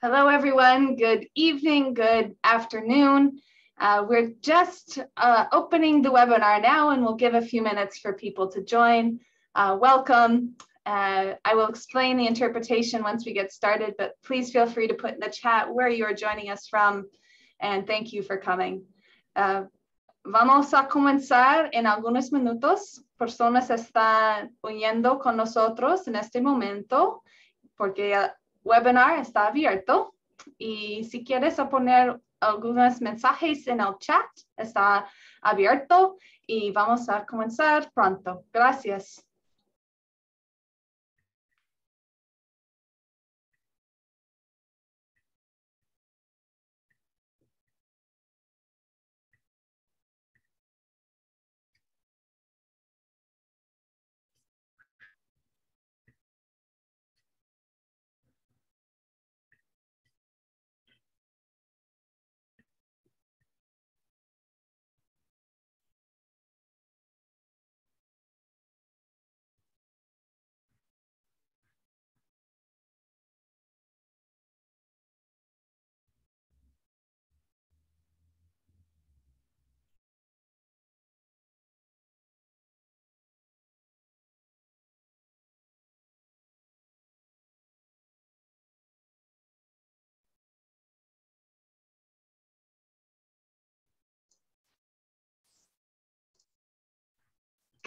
Hello, everyone. Good evening, good afternoon. Uh, we're just uh, opening the webinar now and we'll give a few minutes for people to join. Uh, welcome. Uh, I will explain the interpretation once we get started, but please feel free to put in the chat where you are joining us from and thank you for coming. Uh, vamos a comenzar en algunos minutos. Personas están uniendo con nosotros en este momento porque webinar está abierto y si quieres poner algunos mensajes en el chat, está abierto y vamos a comenzar pronto. Gracias.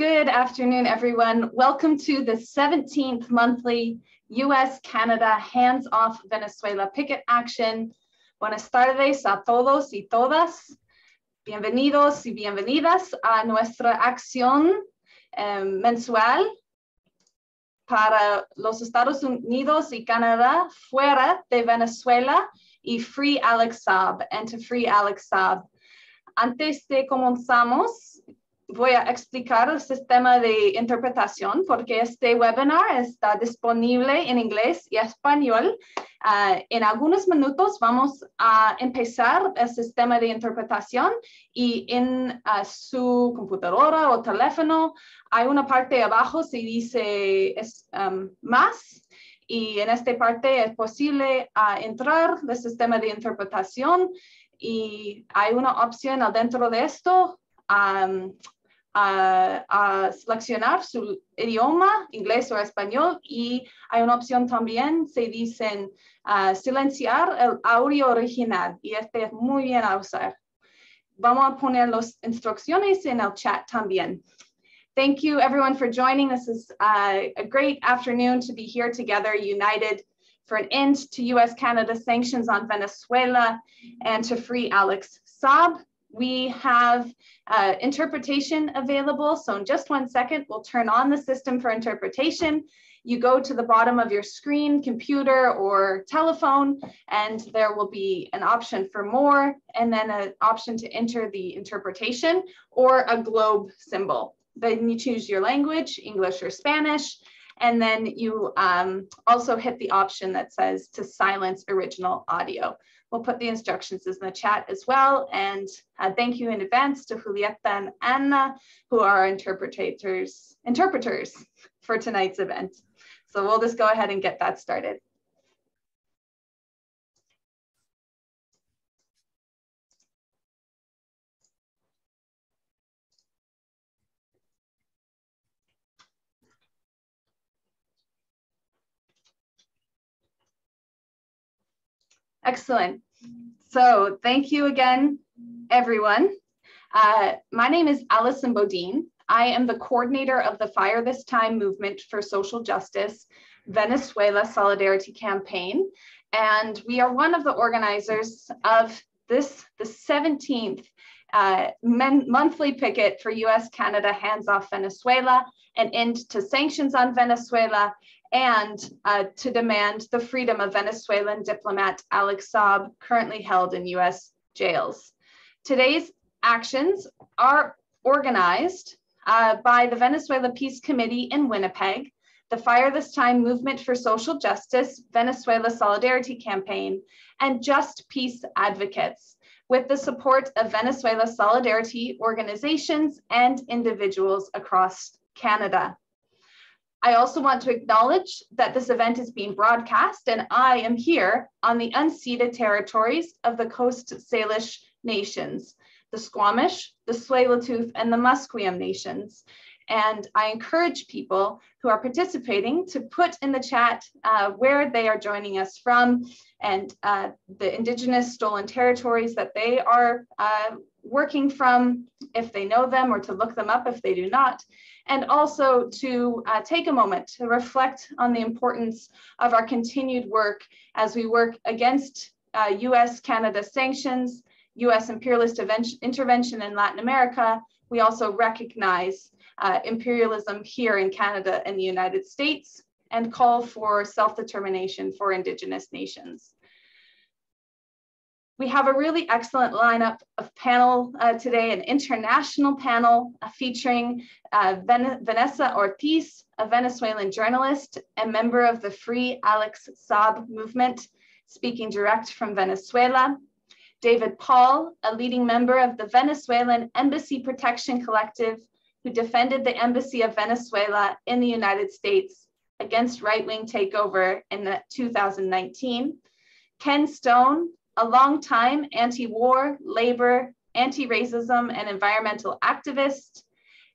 Good afternoon, everyone. Welcome to the 17th monthly US-Canada Hands-Off Venezuela Picket Action. Buenas tardes a todos y todas. Bienvenidos y bienvenidas a nuestra acción eh, mensual para los Estados Unidos y Canadá fuera de Venezuela y Free Alex Saab and to Free Alex Saab. Antes de comenzamos, voy a explicar el sistema de interpretación porque este webinar está disponible en inglés y español. Uh, en algunos minutos vamos a empezar el sistema de interpretación y en uh, su computadora o teléfono hay una parte abajo que dice es, um, más y en esta parte es posible uh, entrar el sistema de interpretación y hay una opción adentro de esto um, a, a, seleccionar su idioma, inglés o español, y hay una opción también, se dicen uh, silenciar el audio original, y este es muy bien a usar. Vamos a poner las instrucciones en el chat también. Thank you everyone for joining. This is uh, a great afternoon to be here together, united for an end to US-Canada sanctions on Venezuela and to free Alex Saab. We have uh, interpretation available. So in just one second, we'll turn on the system for interpretation. You go to the bottom of your screen, computer or telephone, and there will be an option for more, and then an option to enter the interpretation or a globe symbol. Then you choose your language, English or Spanish, and then you um, also hit the option that says to silence original audio. We'll put the instructions in the chat as well. And uh, thank you in advance to Julieta and Anna, who are our interpreters, interpreters for tonight's event. So we'll just go ahead and get that started. Excellent. So thank you again, everyone. Uh, my name is Alison Bodine. I am the coordinator of the Fire This Time movement for social justice, Venezuela Solidarity Campaign. And we are one of the organizers of this, the 17th uh, monthly picket for US Canada Hands Off Venezuela, an end to sanctions on Venezuela, and uh, to demand the freedom of Venezuelan diplomat Alex Saab, currently held in US jails. Today's actions are organized uh, by the Venezuela Peace Committee in Winnipeg, the Fire This Time Movement for Social Justice, Venezuela Solidarity Campaign, and Just Peace Advocates, with the support of Venezuela Solidarity organizations and individuals across Canada. I also want to acknowledge that this event is being broadcast and I am here on the unceded territories of the Coast Salish nations, the Squamish, the Tsleil-Waututh, and the Musqueam nations. And I encourage people who are participating to put in the chat uh, where they are joining us from and uh, the Indigenous stolen territories that they are uh, working from, if they know them, or to look them up if they do not and also to uh, take a moment to reflect on the importance of our continued work as we work against uh, US Canada sanctions, US imperialist intervention in Latin America. We also recognize uh, imperialism here in Canada and the United States and call for self-determination for Indigenous nations. We have a really excellent lineup of panel uh, today, an international panel uh, featuring uh, Vanessa Ortiz, a Venezuelan journalist and member of the Free Alex Saab movement, speaking direct from Venezuela. David Paul, a leading member of the Venezuelan Embassy Protection Collective, who defended the Embassy of Venezuela in the United States against right-wing takeover in 2019. Ken Stone, a long-time anti-war, labor, anti-racism, and environmental activist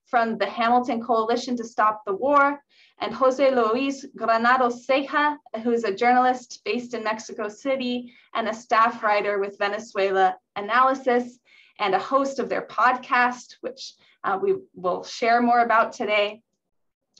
from the Hamilton Coalition to Stop the War, and Jose Luis Granados Ceja, who is a journalist based in Mexico City and a staff writer with Venezuela Analysis and a host of their podcast, which uh, we will share more about today.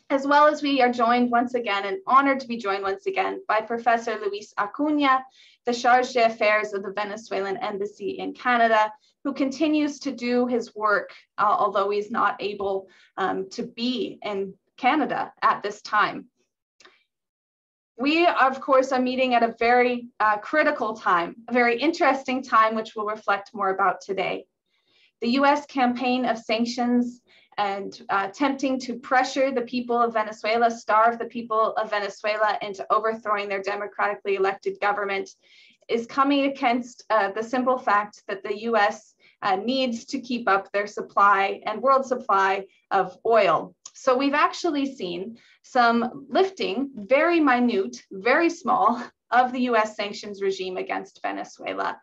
As well as we are joined once again and honored to be joined once again by Professor Luis Acuna, the Charge d'Affaires of the Venezuelan Embassy in Canada, who continues to do his work, uh, although he's not able um, to be in Canada at this time. We, of course, are meeting at a very uh, critical time, a very interesting time, which we'll reflect more about today. The US campaign of sanctions and uh, attempting to pressure the people of Venezuela, starve the people of Venezuela into overthrowing their democratically elected government is coming against uh, the simple fact that the US uh, needs to keep up their supply and world supply of oil. So we've actually seen some lifting, very minute, very small, of the US sanctions regime against Venezuela.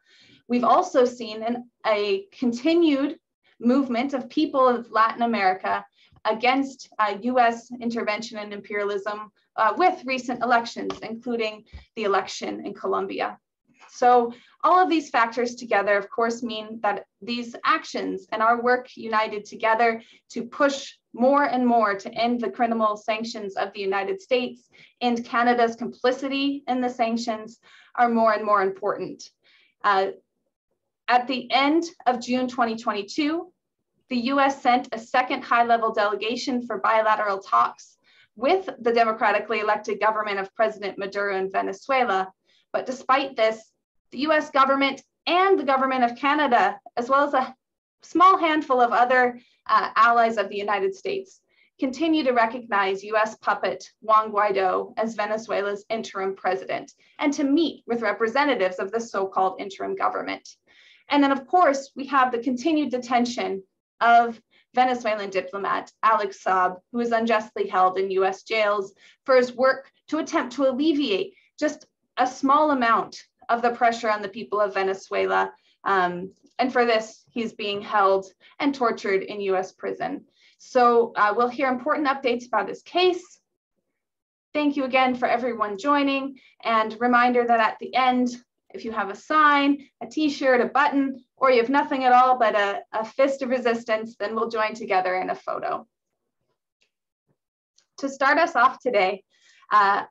We've also seen an, a continued movement of people of Latin America against uh, US intervention and imperialism uh, with recent elections, including the election in Colombia. So all of these factors together, of course, mean that these actions and our work united together to push more and more to end the criminal sanctions of the United States and Canada's complicity in the sanctions are more and more important. Uh, at the end of June 2022, the US sent a second high level delegation for bilateral talks with the democratically elected government of President Maduro in Venezuela. But despite this, the US government and the government of Canada, as well as a small handful of other uh, allies of the United States, continue to recognize US puppet Juan Guaido as Venezuela's interim president and to meet with representatives of the so called interim government. And then, of course, we have the continued detention of Venezuelan diplomat Alex Saab, who is unjustly held in US jails for his work to attempt to alleviate just a small amount of the pressure on the people of Venezuela. Um, and for this, he's being held and tortured in US prison. So uh, we'll hear important updates about his case. Thank you again for everyone joining and reminder that at the end, if you have a sign, a t-shirt, a button, or you have nothing at all but a, a fist of resistance, then we'll join together in a photo. To start us off today, uh,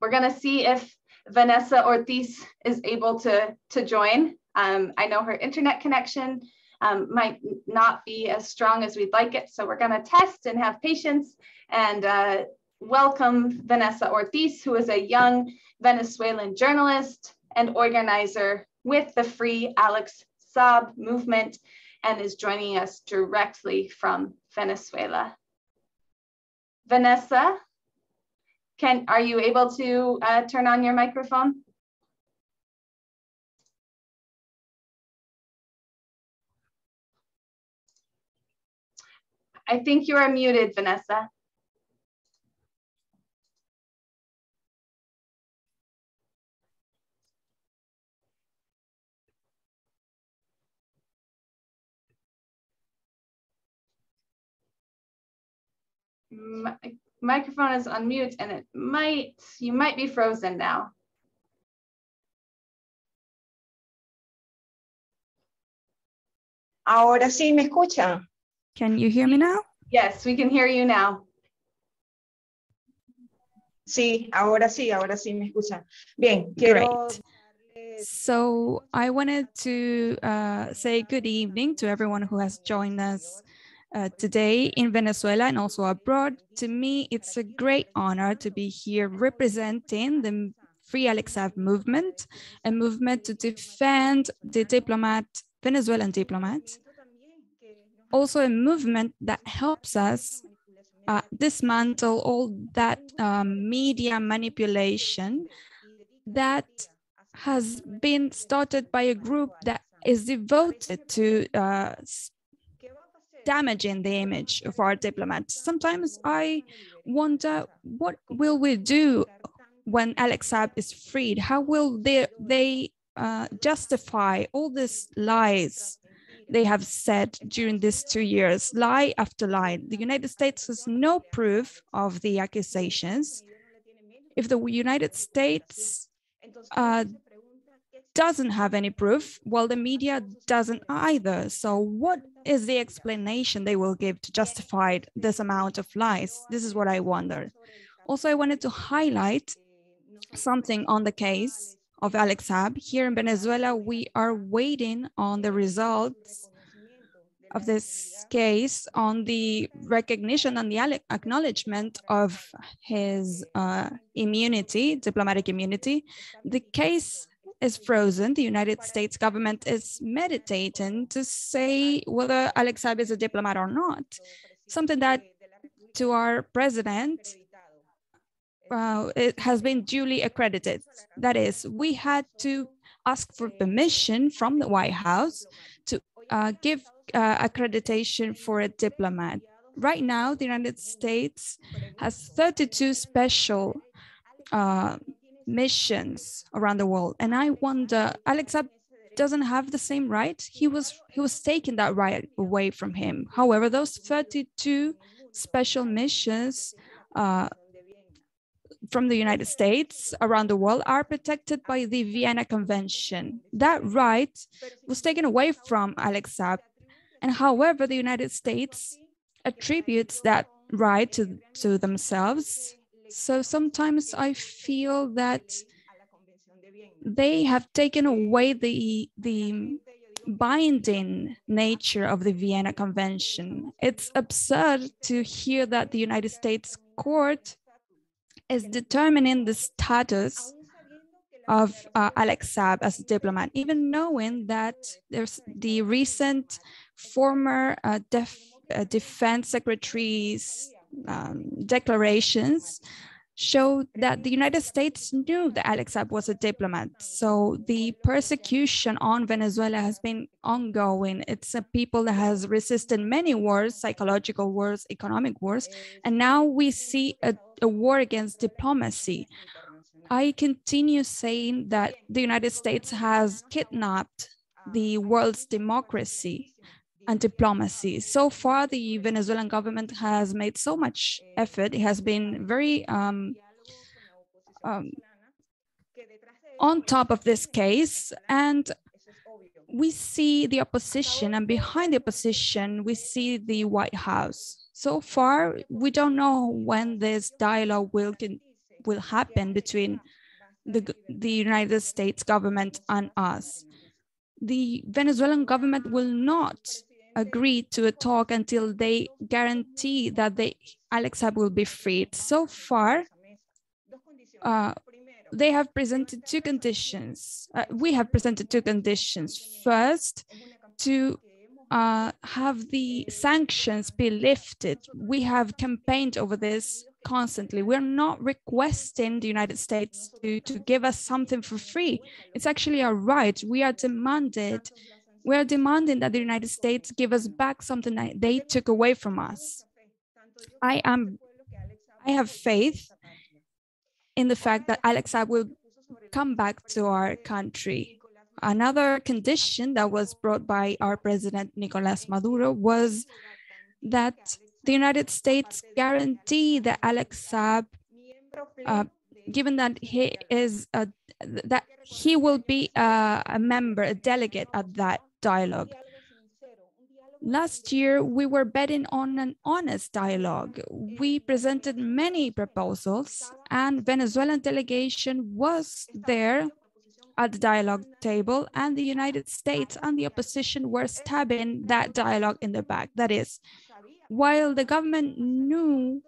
we're gonna see if Vanessa Ortiz is able to, to join. Um, I know her internet connection um, might not be as strong as we'd like it, so we're gonna test and have patience and uh, welcome Vanessa Ortiz, who is a young Venezuelan journalist, and organizer with the Free Alex Saab movement and is joining us directly from Venezuela. Vanessa, can, are you able to uh, turn on your microphone? I think you are muted, Vanessa. Mi- microphone is on mute and it might, you might be frozen now. Ahora sí me escuchan. Can you hear me now? Yes, we can hear you now. Sí, ahora sí, ahora sí me escuchan. Bien, quiero Great. So I wanted to uh, say good evening to everyone who has joined us uh, today in Venezuela and also abroad. To me, it's a great honor to be here representing the Free Alex Saab movement, a movement to defend the diplomat, Venezuelan diplomat, also a movement that helps us uh, dismantle all that um, media manipulation that has been started by a group that is devoted to uh, damaging the image of our diplomats. Sometimes I wonder what will we do when Alex Saab is freed? How will they, they uh, justify all these lies they have said during these two years, lie after lie? The United States has no proof of the accusations. If the United States uh, doesn't have any proof, well, the media doesn't either. So what is the explanation they will give to justify this amount of lies? This is what I wonder. Also, I wanted to highlight something on the case of Alex Saab. Here in Venezuela, we are waiting on the results of this case on the recognition and the acknowledgement of his uh, immunity, diplomatic immunity. The case is frozen. The United States government is meditating to say whether Alex Saab is a diplomat or not. Something that to our president uh, it has been duly accredited. That is, we had to ask for permission from the White House to uh, give uh, accreditation for a diplomat. Right now, the United States has 32 special uh, missions around the world, and I wonder, Alex Saab doesn't have the same right. He was he was taking that right away from him. However, those 32 special missions. Uh, from the United States around the world are protected by the Vienna Convention. That right was taken away from Alex Saab. And however, the United States attributes that right to, to themselves. So sometimes I feel that they have taken away the, the binding nature of the Vienna Convention. It's absurd to hear that the United States court is determining the status of uh, Alex Saab as a diplomat, even knowing that there's the recent former uh, def, uh, defense secretary's um, declarations showed that the United States knew that Alex Saab was a diplomat. So the persecution on Venezuela has been ongoing. It's a people that has resisted many wars, psychological wars, economic wars, and now we see a, a war against diplomacy. I continue saying that the United States has kidnapped the world's democracy and diplomacy. So far, the Venezuelan government has made so much effort. It has been very um, um, on top of this case. And we see the opposition, and behind the opposition, we see the White House. So far, we don't know when this dialogue will, will happen between the, the United States government and us. The Venezuelan government will not agree to a talk until they guarantee that they, Alex Saab will be freed. So far, uh, they have presented two conditions. Uh, we have presented two conditions. First, to uh, have the sanctions be lifted. We have campaigned over this constantly. We're not requesting the United States to, to give us something for free. It's actually our right. We are demanded we are demanding that the United States give us back something that they took away from us. I am, I have faith in the fact that Alex Saab will come back to our country. Another condition that was brought by our president, Nicolas Maduro, was that the United States guarantee that Alex Saab, uh, given that he is a, that he will be a, a member, a delegate at that dialogue. Last year, we were betting on an honest dialogue. We presented many proposals and Venezuelan delegation was there at the dialogue table and the United States and the opposition were stabbing that dialogue in the back. That is, while the government knew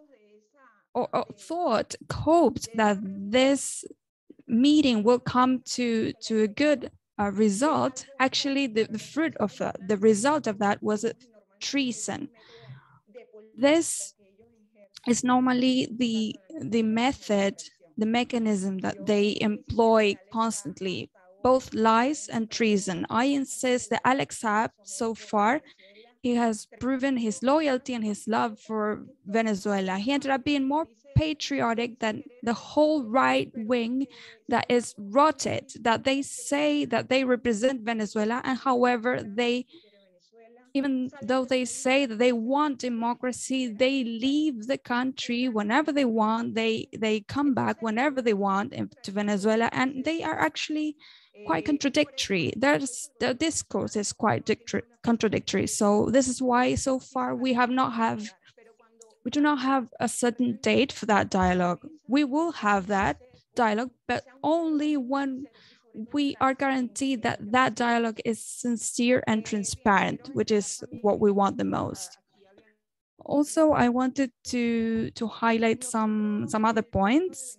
or, or thought, hoped that this meeting will come to, to a good uh, result, actually the, the fruit of uh, the result of that was treason. This is normally the, the method, the mechanism that they employ constantly, both lies and treason. I insist that Alex Saab so far he has proven his loyalty and his love for Venezuela. He ended up being more patriotic than the whole right wing that is rotted, that they say that they represent Venezuela, and however, they, even though they say that they want democracy, they leave the country whenever they want, they, they come back whenever they want to Venezuela, and they are actually quite contradictory. There's, the discourse is quite contradictory. So this is why so far we have not have we do not have a certain date for that dialogue. We will have that dialogue, but only when we are guaranteed that that dialogue is sincere and transparent, which is what we want the most. Also, I wanted to, to highlight some, some other points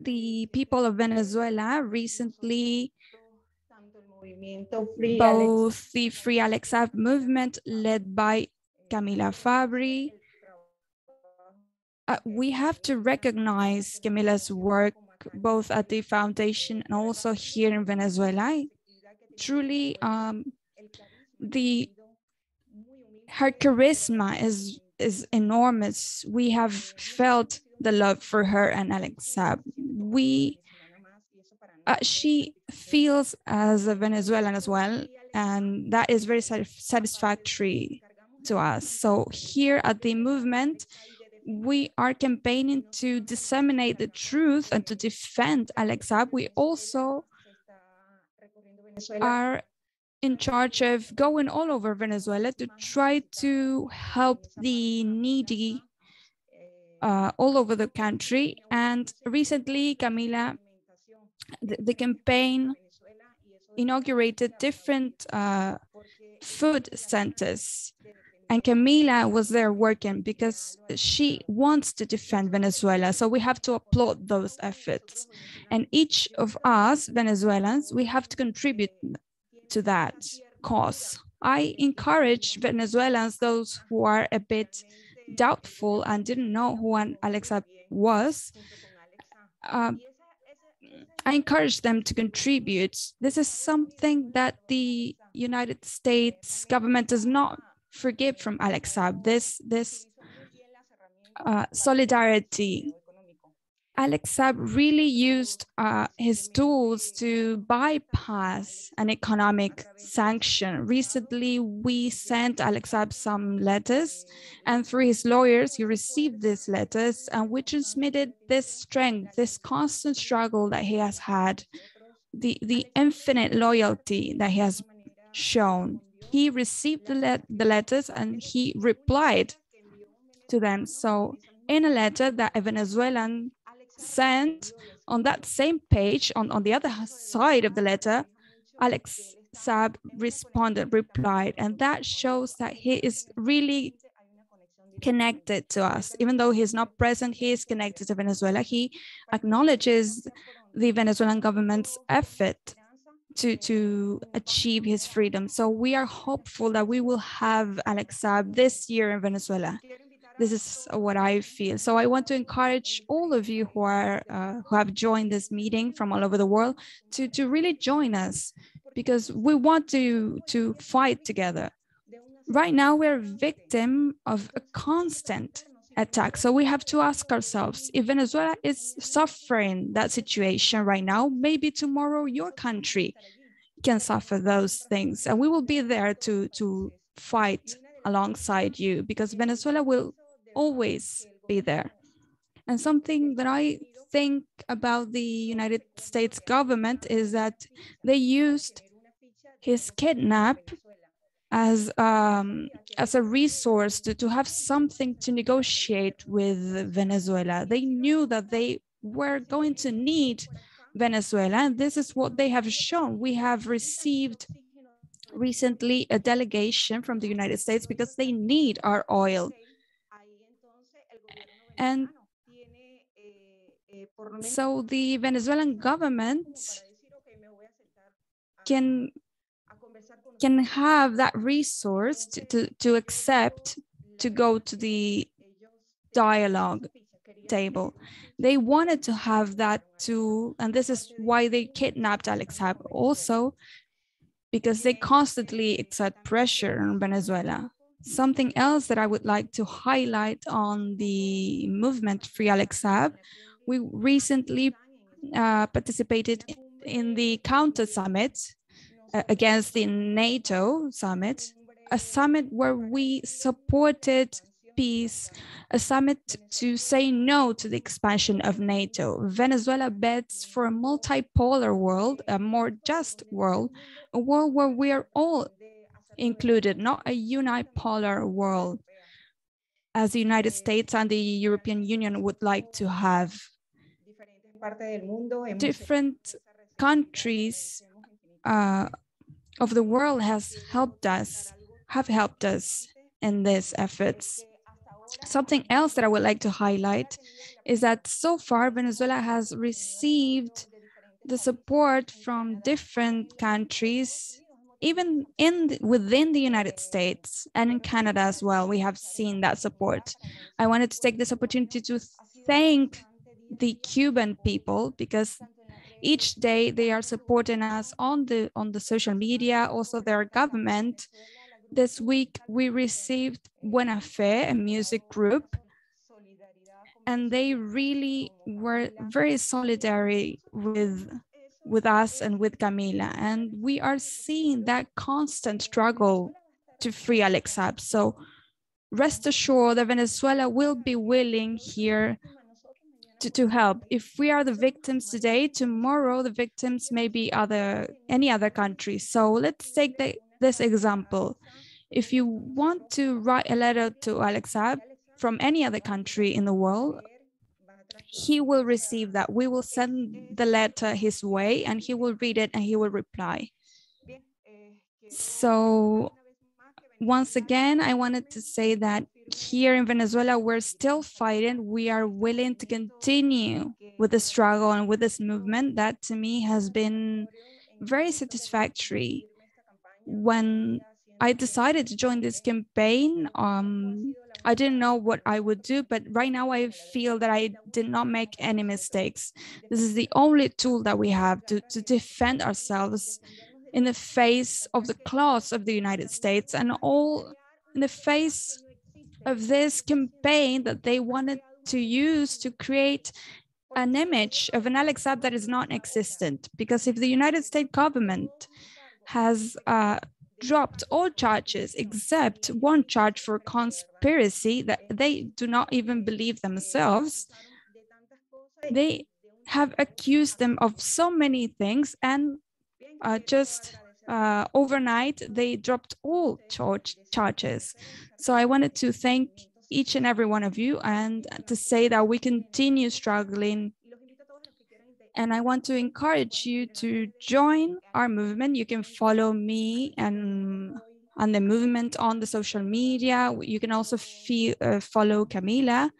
the people of Venezuela recently both the Free Alex movement led by Camilla Fabri. Uh, we have to recognize Camilla's work both at the foundation and also here in Venezuela. Truly, um, the her charisma is is enormous. We have felt the love for her and Alex Saab. We, uh, she feels as a Venezuelan as well, and that is very satisfactory to us. So here at the movement, we are campaigning to disseminate the truth and to defend Alex Saab. We also are in charge of going all over Venezuela to try to help the needy uh, all over the country. And recently, Camilla, the, the campaign inaugurated different uh, food centers. And Camilla was there working because she wants to defend Venezuela. So we have to applaud those efforts. And each of us, Venezuelans, we have to contribute to that cause. I encourage Venezuelans, those who are a bit doubtful and didn't know who an Alexa was, uh, I encourage them to contribute. This is something that the United States government does not forgive from Alex Saab. This, this uh, solidarity Alex Saab really used uh, his tools to bypass an economic sanction. Recently, we sent Alex Saab some letters, and through his lawyers, he received these letters, and we transmitted this strength, this constant struggle that he has had, the, the infinite loyalty that he has shown. He received the, the letters and he replied to them. So in a letter that a Venezuelan sent on that same page, on, on the other side of the letter, Alex Saab responded, replied, and that shows that he is really connected to us. Even though he's not present, he is connected to Venezuela. He acknowledges the Venezuelan government's effort to, to achieve his freedom. So we are hopeful that we will have Alex Saab this year in Venezuela. This is what I feel. So I want to encourage all of you who are uh, who have joined this meeting from all over the world to to really join us because we want to to fight together. Right now, we're victim of a constant attack. So we have to ask ourselves if Venezuela is suffering that situation right now, maybe tomorrow your country can suffer those things. And we will be there to, to fight alongside you because Venezuela will always be there. And something that I think about the United States government is that they used his kidnap as um, as a resource to, to have something to negotiate with Venezuela. They knew that they were going to need Venezuela, and this is what they have shown. We have received recently a delegation from the United States because they need our oil. And so the Venezuelan government can can have that resource to, to, to accept to go to the dialogue table. They wanted to have that too, and this is why they kidnapped Alex Saab also, because they constantly exert pressure on Venezuela. Something else that I would like to highlight on the movement Free Alex Saab, we recently uh, participated in the counter summit against the NATO summit, a summit where we supported peace, a summit to say no to the expansion of NATO. Venezuela bets for a multipolar world, a more just world, a world where we are all included, not a unipolar world, as the United States and the European Union would like to have. Different countries uh, of the world has helped us, have helped us in these efforts. Something else that I would like to highlight is that so far Venezuela has received the support from different countries, even in within the United States and in Canada as well. We have seen that support. I wanted to take this opportunity to thank the Cuban people because each day they are supporting us on the on the social media, also their government. This week we received Buena Fe, a music group, and they really were very solidary with with us and with Camilla. And we are seeing that constant struggle to free Alex Saab. So rest assured that Venezuela will be willing here to, to help. If we are the victims today, tomorrow the victims may be other any other country. So let's take the, this example. If you want to write a letter to Alex Saab from any other country in the world, he will receive that. We will send the letter his way and he will read it and he will reply. So once again, I wanted to say that here in Venezuela, we're still fighting. We are willing to continue with the struggle and with this movement. That to me has been very satisfactory. When I decided to join this campaign, um, I didn't know what I would do, but right now I feel that I did not make any mistakes. This is the only tool that we have to, to defend ourselves in the face of the claws of the United States and all in the face of this campaign that they wanted to use to create an image of an Alex Saab that is non-existent. Because if the United States government has uh, dropped all charges except one charge for conspiracy that they do not even believe themselves, they have accused them of so many things and uh, just uh, overnight, they dropped all charge charges. So I wanted to thank each and every one of you and to say that we continue struggling. And I want to encourage you to join our movement. You can follow me and on the movement on the social media. You can also feel, uh, follow Camilla.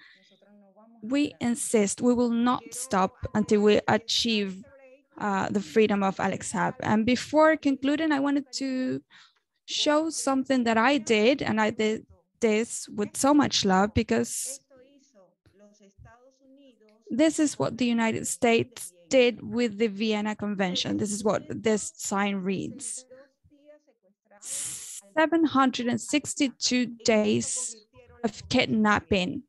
We insist we will not stop until we achieve uh, the freedom of Alex Saab. And before concluding, I wanted to show something that I did, and I did this with so much love because this is what the United States did with the Vienna Convention. This is what this sign reads. 762 days of kidnapping.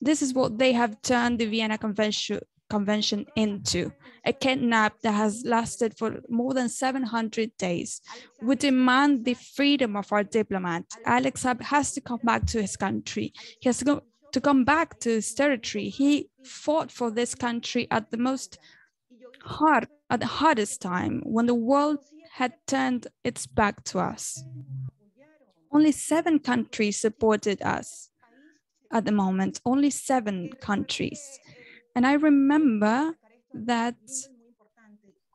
This is what they have turned the Vienna Convention convention into, a kidnap that has lasted for more than 700 days. We demand the freedom of our diplomat. Alex has to come back to his country. He has to go to come back to his territory. He fought for this country at the most hard, at the hardest time when the world had turned its back to us. Only seven countries supported us at the moment, only seven countries. And I remember that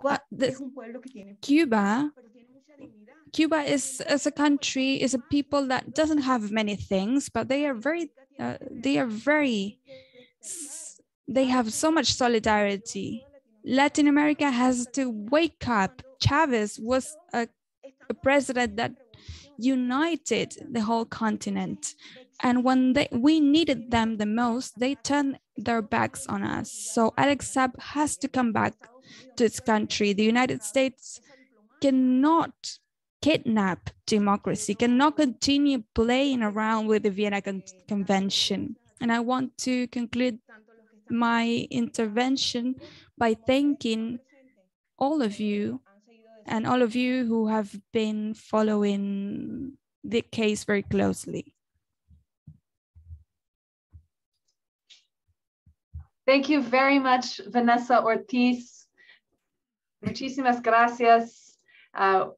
uh, Cuba, Cuba is as a country is a people that doesn't have many things, but they are very, uh, they are very, they have so much solidarity. Latin America has to wake up. Chavez was a, a president that united the whole continent. And when they, we needed them the most, they turned their backs on us. So Alex Saab has to come back to its country. The United States cannot kidnap democracy, cannot continue playing around with the Vienna Con Convention. And I want to conclude my intervention by thanking all of you and all of you who have been following the case very closely. Thank you very much, Vanessa Ortiz. Muchísimas gracias. Uh,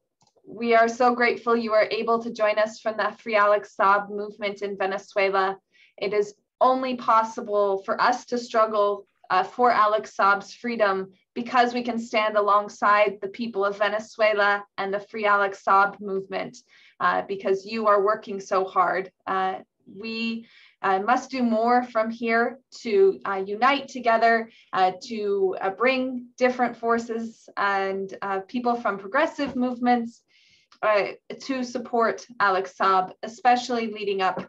we are so grateful you are able to join us from the Free Alex Saab movement in Venezuela. It is only possible for us to struggle uh, for Alex Saab's freedom because we can stand alongside the people of Venezuela and the Free Alex Saab movement uh, because you are working so hard. Uh, we uh, must do more from here to uh, unite together, uh, to uh, bring different forces and uh, people from progressive movements uh, to support Alex Saab, especially leading up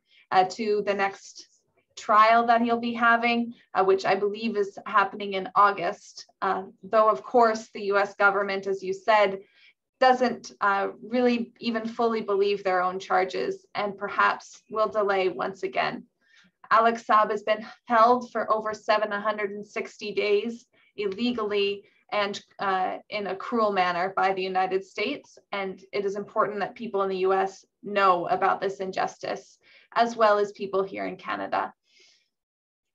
to the next trial that he'll be having, which I believe is happening in August. though, of course, the US government, as you said, doesn't uh, really even fully believe their own charges and perhaps will delay once again. Alex Saab has been held for over 760 days illegally and uh, in a cruel manner by the United States. And it is important that people in the US know about this injustice, as well as people here in Canada.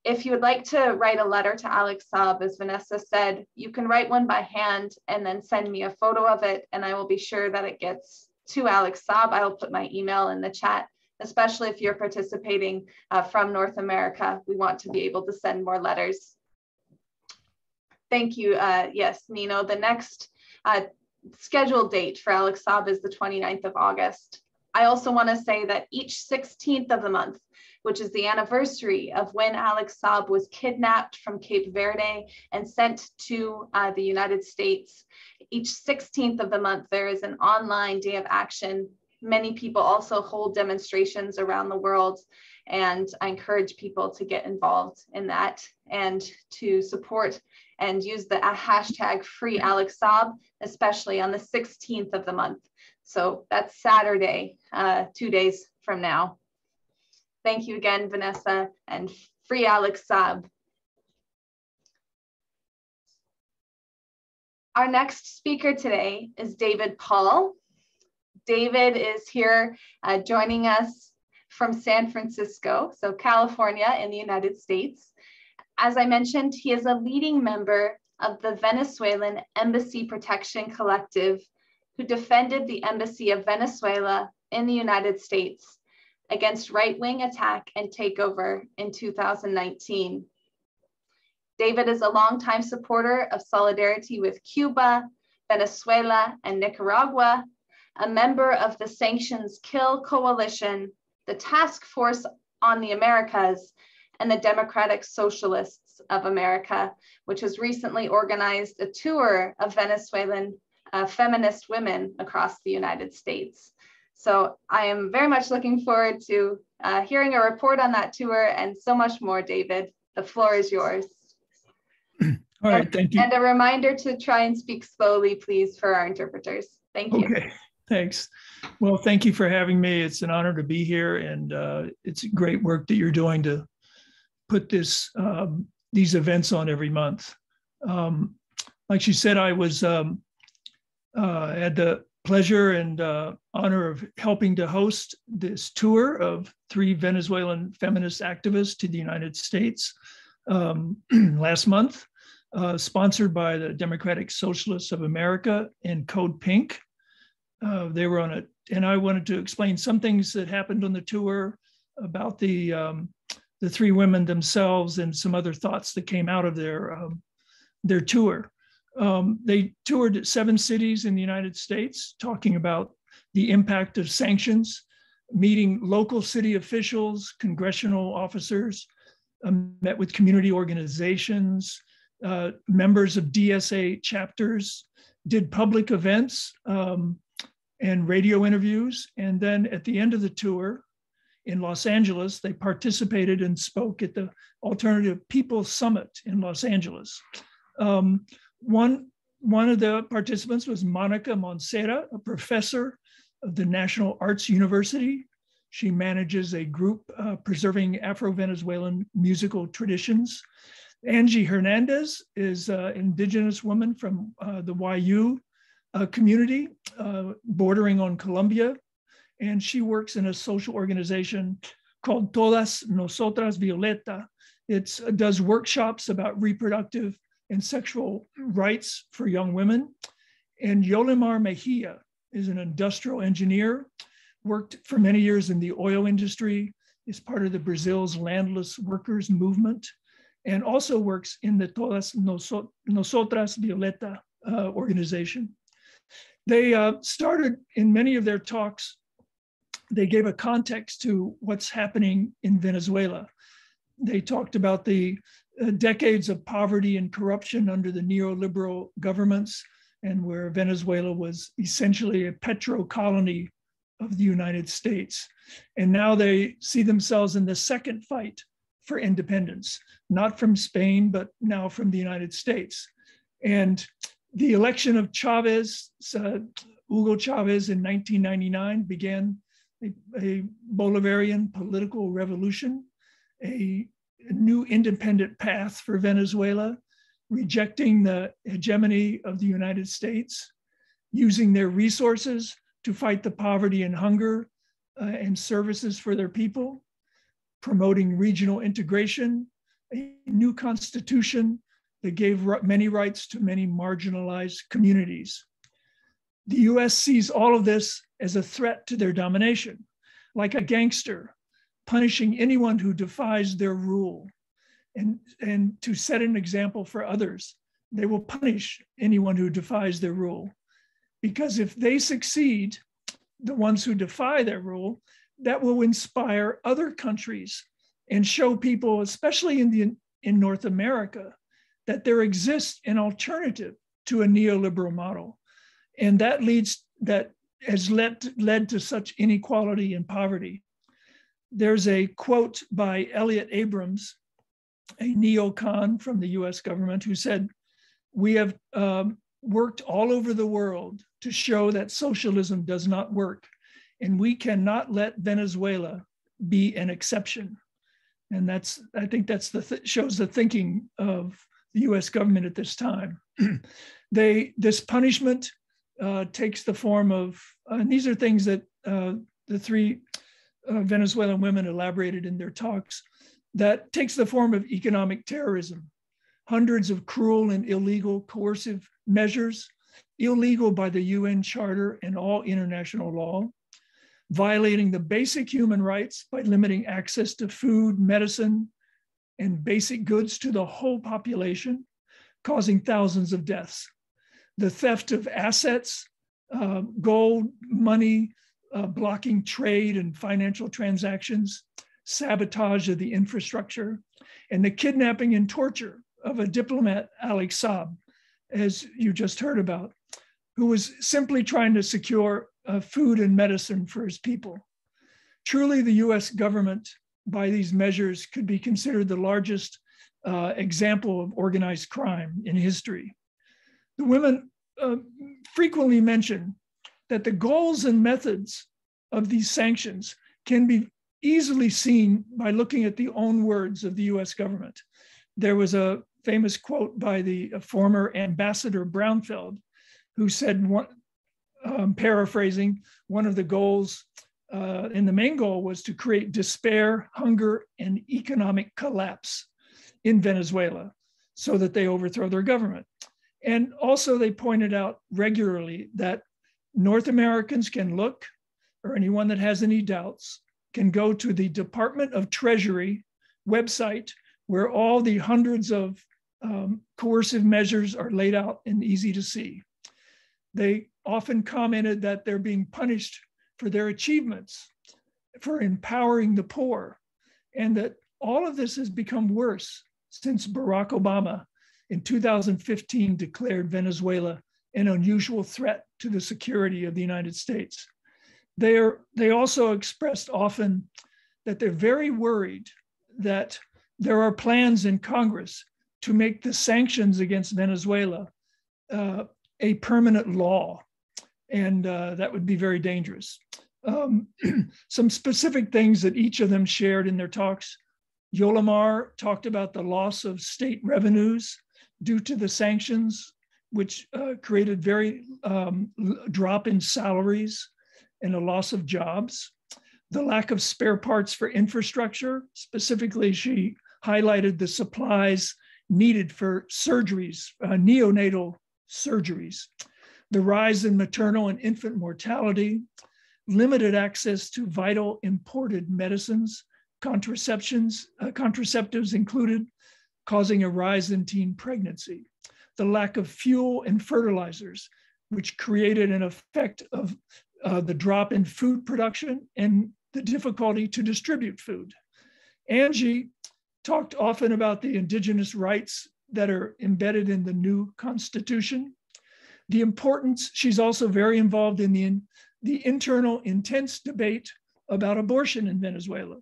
If you would like to write a letter to Alex Saab, as Vanessa said, you can write one by hand and then send me a photo of it, and I will be sure that it gets to Alex Saab. I will put my email in the chat especially if you're participating uh, from North America. We want to be able to send more letters. Thank you. Uh, yes, Nino, the next uh, scheduled date for Alex Saab is the 29th of August. I also want to say that each 16th of the month, which is the anniversary of when Alex Saab was kidnapped from Cape Verde and sent to uh, the United States. Each 16th of the month, there is an online day of action many people also hold demonstrations around the world. And I encourage people to get involved in that and to support and use the hashtag free Alex Saab, especially on the 16th of the month. So that's Saturday, uh, two days from now. Thank you again, Vanessa, and free Alex Saab. Our next speaker today is David Paul. David is here uh, joining us from San Francisco, so California in the United States. As I mentioned, he is a leading member of the Venezuelan Embassy Protection Collective, who defended the Embassy of Venezuela in the United States against right-wing attack and takeover in 2019. David is a longtime supporter of solidarity with Cuba, Venezuela, and Nicaragua, a member of the Sanctions Kill Coalition, the Task Force on the Americas, and the Democratic Socialists of America, which has recently organized a tour of Venezuelan uh, feminist women across the United States. So I am very much looking forward to uh, hearing a report on that tour and so much more, David. The floor is yours. All right, thank you. And a reminder to try and speak slowly, please, for our interpreters. Thank you. Okay. Thanks. Well, thank you for having me. It's an honor to be here, and uh, it's great work that you're doing to put this um, these events on every month. Um, like she said, I was um, uh, had the pleasure and uh, honor of helping to host this tour of three Venezuelan feminist activists to the United States um, last month, uh, sponsored by the Democratic Socialists of America and Code Pink. Uh, they were on it, and I wanted to explain some things that happened on the tour about the um, the three women themselves and some other thoughts that came out of their um, their tour. Um, they toured seven cities in the United States, talking about the impact of sanctions, meeting local city officials, congressional officers, um, met with community organizations, uh, members of DSA chapters, did public events um, and radio interviews. And then at the end of the tour in Los Angeles, they participated and spoke at the Alternative People Summit in Los Angeles. Um, one, one of the participants was Monica Moncera, a professor of the National Arts University. She manages a group uh, preserving Afro-Venezuelan musical traditions. Angie Hernandez is an indigenous woman from uh, the Wayuu uh, community uh, bordering on Colombia. And she works in a social organization called Todas Nosotras Violeta. It does workshops about reproductive and sexual rights for young women. And Yolimar Mejia is an industrial engineer, worked for many years in the oil industry, is part of the Brazil's landless workers movement, and also works in the Todas Nosotras Violeta uh, organization. They uh, started in many of their talks, they gave a context to what's happening in Venezuela. They talked about the uh, decades of poverty and corruption under the neoliberal governments, and where Venezuela was essentially a petro colony of the United States. And now they see themselves in the second fight for independence, not from Spain, but now from the United States. And the election of Chavez, uh, Hugo Chavez in 1999 began a, a Bolivarian political revolution, a a new independent path for Venezuela, rejecting the hegemony of the United States, using their resources to fight the poverty and hunger uh, and services for their people, promoting regional integration, a new constitution that gave many rights to many marginalized communities. The US sees all of this as a threat to their domination, like a gangster punishing anyone who defies their rule and, and to set an example for others. They will punish anyone who defies their rule. Because if they succeed, the ones who defy their rule, that will inspire other countries and show people, especially in, the, in North America, that there exists an alternative to a neoliberal model. And that leads, that has led, led to such inequality and poverty there's a quote by Elliott Abrams, a neocon from the US government, who said, We have um, worked all over the world to show that socialism does not work, and we cannot let Venezuela be an exception. And that's, I think that's the th shows the thinking of the US government at this time. they, this punishment uh, takes the form of, and these are things that uh, the three uh, Venezuelan women elaborated in their talks, that takes the form of economic terrorism. Hundreds of cruel and illegal coercive measures, illegal by the UN Charter and all international law, violating the basic human rights by limiting access to food, medicine, and basic goods to the whole population, causing thousands of deaths. The theft of assets, uh, gold, money, uh, blocking trade and financial transactions, sabotage of the infrastructure, and the kidnapping and torture of a diplomat, Alex Saab, as you just heard about, who was simply trying to secure uh, food and medicine for his people. Truly, the US government, by these measures, could be considered the largest uh, example of organized crime in history. The women uh, frequently mention that the goals and methods of these sanctions can be easily seen by looking at the own words of the US government. There was a famous quote by the former ambassador Brownfield, who said, one, um, paraphrasing, one of the goals uh, and the main goal was to create despair, hunger, and economic collapse in Venezuela so that they overthrow their government. And also, they pointed out regularly that North Americans can look, or anyone that has any doubts, can go to the Department of Treasury website where all the hundreds of um, coercive measures are laid out and easy to see. They often commented that they're being punished for their achievements, for empowering the poor, and that all of this has become worse since Barack Obama in 2015 declared Venezuela an unusual threat to the security of the United States. They, are, they also expressed often that they're very worried that there are plans in Congress to make the sanctions against Venezuela uh, a permanent law, and uh, that would be very dangerous. Um, some specific things that each of them shared in their talks. Yolimar talked about the loss of state revenues due to the sanctions, which uh, created very um, drop in salaries and a loss of jobs. The lack of spare parts for infrastructure, specifically, she highlighted the supplies needed for surgeries, uh, neonatal surgeries, the rise in maternal and infant mortality, limited access to vital imported medicines, contraceptions, uh, contraceptives included, causing a rise in teen pregnancy, the lack of fuel and fertilizers, which created an effect of uh, the drop in food production and the difficulty to distribute food. Angie talked often about the indigenous rights that are embedded in the new constitution. The importance, she's also very involved in the, the internal intense debate about abortion in Venezuela.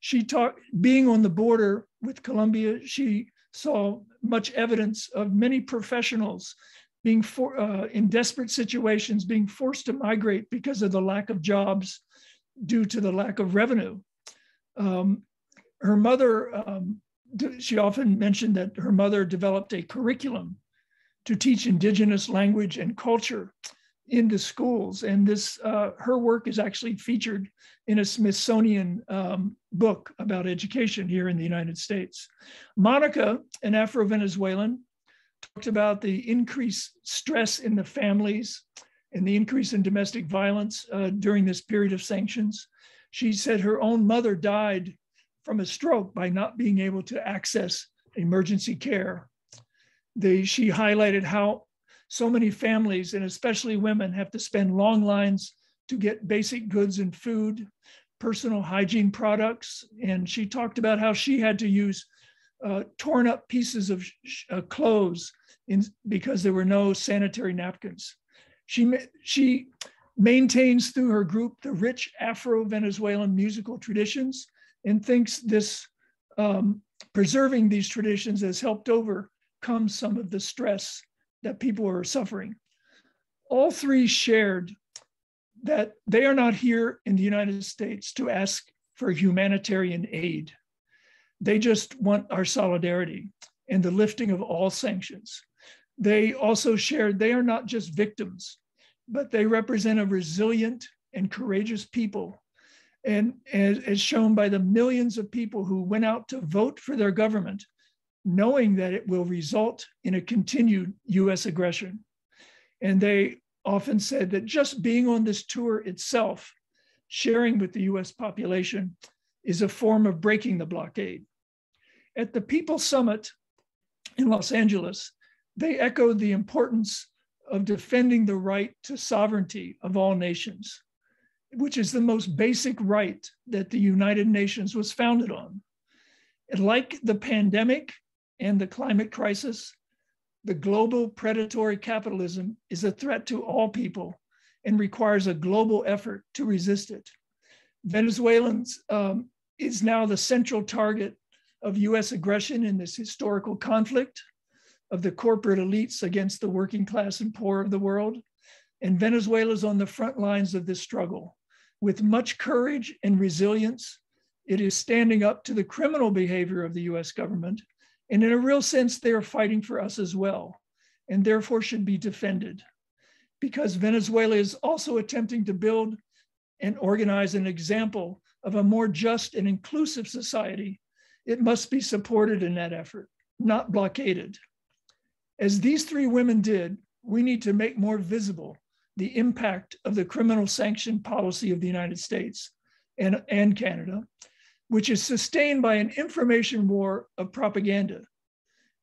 She talked, being on the border with Colombia, she saw much evidence of many professionals being for, uh, in desperate situations, being forced to migrate because of the lack of jobs due to the lack of revenue. Um, her mother, um, she often mentioned that her mother developed a curriculum to teach indigenous language and culture in the schools. And this, uh, her work is actually featured in a Smithsonian um, book about education here in the United States. Monica, an Afro-Venezuelan, talked about the increased stress in the families and the increase in domestic violence uh, during this period of sanctions. She said her own mother died from a stroke by not being able to access emergency care. They, she highlighted how so many families, and especially women, have to spend long lines to get basic goods and food, personal hygiene products. And she talked about how she had to use uh, torn up pieces of uh, clothes in, because there were no sanitary napkins. She, she maintains through her group the rich Afro Venezuelan musical traditions and thinks this um, preserving these traditions has helped overcome some of the stress that people are suffering. All three shared that they are not here in the United States to ask for humanitarian aid. They just want our solidarity and the lifting of all sanctions. They also shared they are not just victims, but they represent a resilient and courageous people and as, as shown by the millions of people who went out to vote for their government, knowing that it will result in a continued US aggression. And they often said that just being on this tour itself, sharing with the US population, is a form of breaking the blockade. At the People Summit in Los Angeles, they echoed the importance of defending the right to sovereignty of all nations which is the most basic right that the United Nations was founded on. Like the pandemic and the climate crisis, the global predatory capitalism is a threat to all people and requires a global effort to resist it. Venezuelans um, is now the central target of US aggression in this historical conflict of the corporate elites against the working class and poor of the world. And Venezuela is on the front lines of this struggle. With much courage and resilience, it is standing up to the criminal behavior of the US government And in a real sense, they are fighting for us as well, and therefore should be defended. Because Venezuela is also attempting to build and organize an example of a more just and inclusive society, it must be supported in that effort, not blockaded. As these three women did, we need to make more visible the impact of the criminal sanction policy of the United States and, and Canada, which is sustained by an information war of propaganda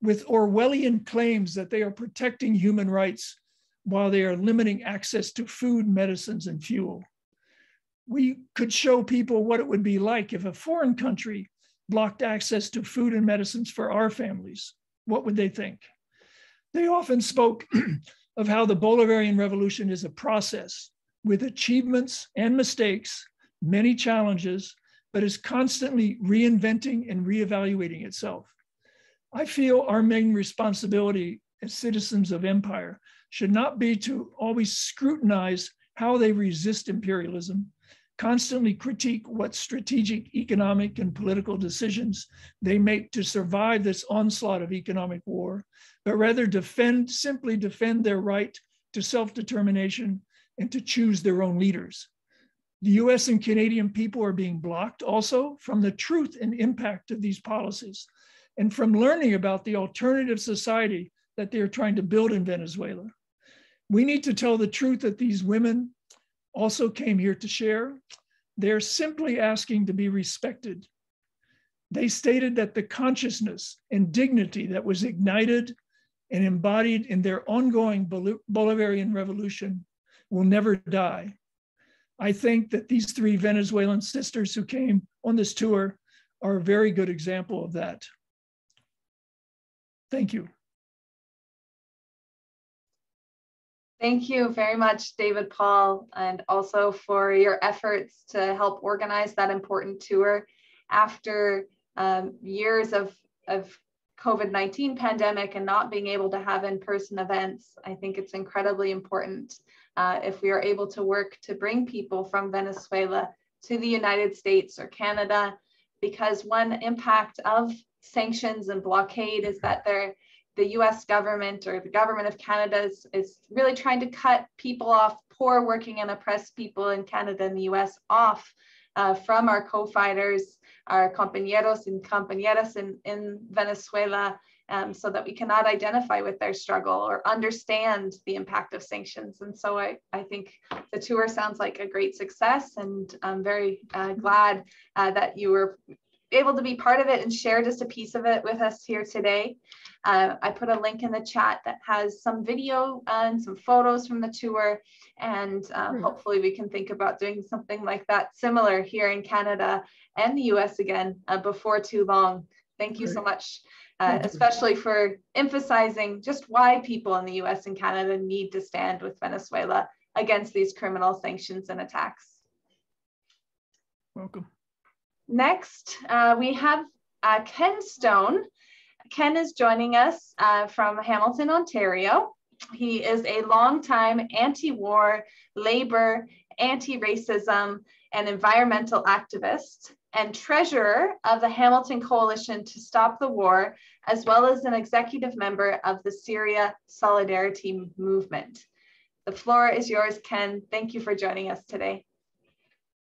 with Orwellian claims that they are protecting human rights while they are limiting access to food, medicines, and fuel. We could show people what it would be like if a foreign country blocked access to food and medicines for our families. What would they think? They often spoke of how the Bolivarian Revolution is a process with achievements and mistakes, many challenges, but is constantly reinventing and reevaluating itself. I feel our main responsibility as citizens of empire should not be to always scrutinize how they resist imperialism, constantly critique what strategic economic and political decisions they make to survive this onslaught of economic war, but rather defend, simply defend their right to self-determination and to choose their own leaders. The US and Canadian people are being blocked also from the truth and impact of these policies and from learning about the alternative society that they're trying to build in Venezuela. We need to tell the truth that these women also came here to share. They're simply asking to be respected. They stated that the consciousness and dignity that was ignited and embodied in their ongoing Bolivarian revolution will never die. I think that these three Venezuelan sisters who came on this tour are a very good example of that. Thank you. Thank you very much, David Paul, and also for your efforts to help organize that important tour after um, years of, of COVID-19 pandemic and not being able to have in-person events, I think it's incredibly important uh, if we are able to work to bring people from Venezuela to the United States or Canada, because one impact of sanctions and blockade is that they're the US government or the government of Canada is, is really trying to cut people off, poor working and oppressed people in Canada and the US off uh, from our co-fighters our compañeros and compañeras in, in Venezuela um, so that we cannot identify with their struggle or understand the impact of sanctions. And so I, I think the tour sounds like a great success and I'm very uh, glad uh, that you were able to be part of it and share just a piece of it with us here today. Uh, I put a link in the chat that has some video and some photos from the tour. And um, hopefully we can think about doing something like that similar here in Canada and the US again uh, before too long. Thank you so much, uh, especially for emphasizing just why people in the US and Canada need to stand with Venezuela against these criminal sanctions and attacks. Welcome. Next, uh, we have uh, Ken Stone. Ken is joining us uh, from Hamilton, Ontario. He is a longtime anti-war, labor, anti-racism, and environmental activist and treasurer of the Hamilton Coalition to Stop the War, as well as an executive member of the Syria Solidarity Movement. The floor is yours, Ken. Thank you for joining us today.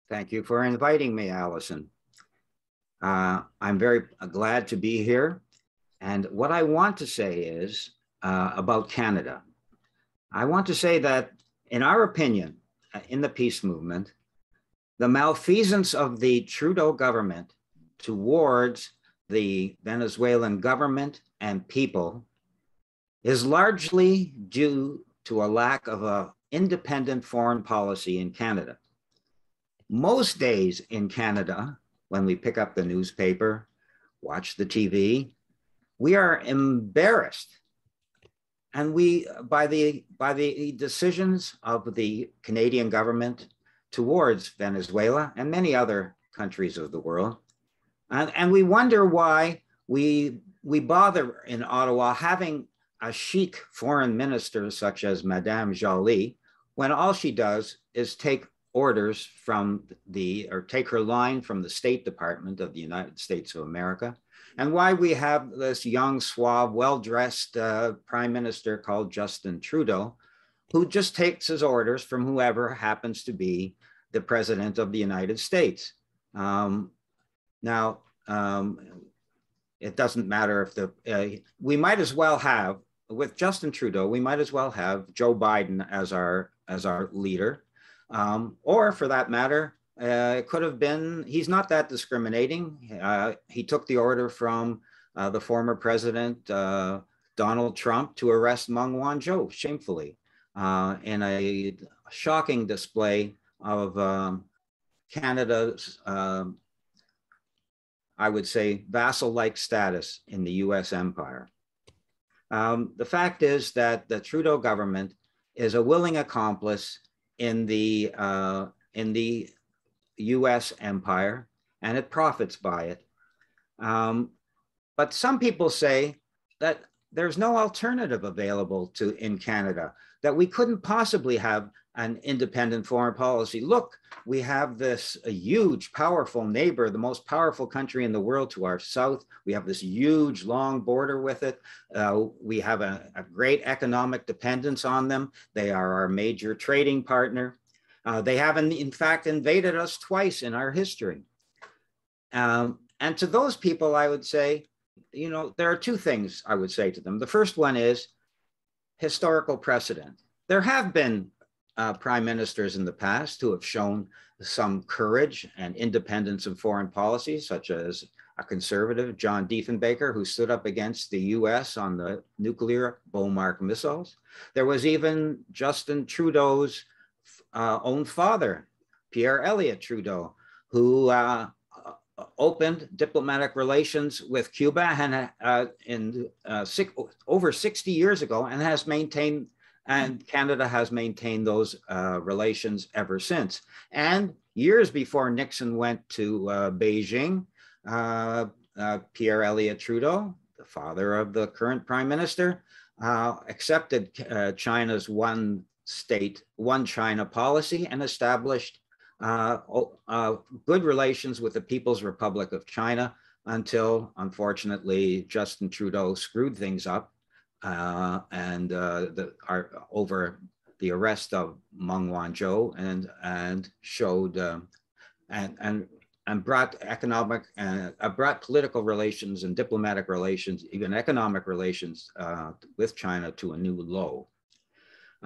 Thank you for inviting me, Alison. Uh, I'm very glad to be here. And what I want to say is uh, about Canada. I want to say that, in our opinion, uh, in the peace movement, the malfeasance of the Trudeau government towards the Venezuelan government and people is largely due to a lack of an independent foreign policy in Canada. Most days in Canada, when we pick up the newspaper, watch the TV, we are embarrassed. And we, by the, by the decisions of the Canadian government towards Venezuela and many other countries of the world. And, and we wonder why we, we bother in Ottawa having a chic foreign minister such as Madame Joly, when all she does is take orders from the, or take her line from the State Department of the United States of America, and why we have this young, suave, well-dressed uh, prime minister called Justin Trudeau, who just takes his orders from whoever happens to be the president of the United States. Um, now, um, it doesn't matter if the, uh, we might as well have, with Justin Trudeau, we might as well have Joe Biden as our, as our leader. Um, or for that matter, uh, it could have been, he's not that discriminating. Uh, he took the order from uh, the former president, uh, Donald Trump, to arrest Meng Wanzhou shamefully uh, in a shocking display of um, Canada's, um, I would say, vassal like status in the US empire. Um, the fact is that the Trudeau government is a willing accomplice in the, uh, in the US empire and it profits by it. Um, but some people say that there's no alternative available to in Canada, that we couldn't possibly have an independent foreign policy. Look, we have this huge, powerful neighbor, the most powerful country in the world to our south. We have this huge, long border with it. Uh, we have a, a, great economic dependence on them. They are our major trading partner. Uh, they have, in, in, fact, invaded us twice in our history. Um, and to those people, I would say, you know, there are two things I would say to them. The first one is historical precedent. There have been uh, prime ministers in the past who have shown some courage and independence in foreign policy, such as a conservative, John Diefenbaker, who stood up against the US on the nuclear Bomarc missiles. There was even Justin Trudeau's uh, own father, Pierre Elliott Trudeau, who uh, opened diplomatic relations with Cuba and uh, in uh, six, over 60 years ago and has maintained and Canada has maintained those uh, relations ever since. And years before Nixon went to uh, Beijing, Pierre Elliott Trudeau, the father of the current prime minister, accepted China's one state one China policy and established uh, uh, good relations with the People's Republic of China until, unfortunately, Justin Trudeau screwed things up uh, and uh, the, our, over the arrest of Meng Wanzhou and and showed um, and and and brought economic and uh, brought political relations and diplomatic relations, even economic relations uh, with China to a new low.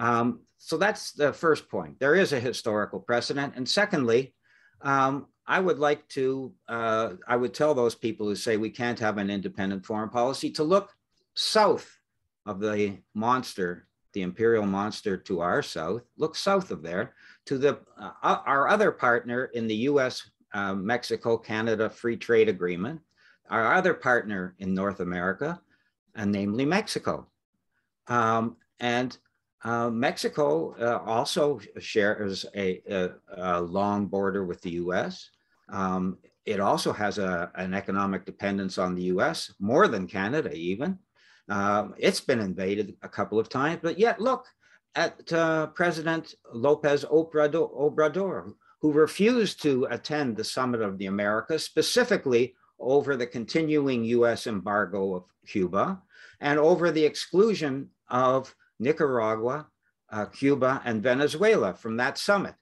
Um, so that's the first point. There is a historical precedent. And secondly, um, I would like to, uh, I would tell those people who say we can't have an independent foreign policy to look south of the monster, the imperial monster to our south, look south of there to the, uh, our other partner in the US uh, Mexico Canada Free Trade Agreement, our other partner in North America, and namely Mexico. Um, and uh, Mexico uh, also shares a, a, a, long border with the US. Um, it also has a, an economic dependence on the US, more than Canada, even. Uh, it's been invaded a couple of times, but yet look at uh, President Lopez Obrador, who refused to attend the Summit of the Americas, specifically over the continuing US embargo of Cuba and over the exclusion of Nicaragua, uh, Cuba, and Venezuela from that summit.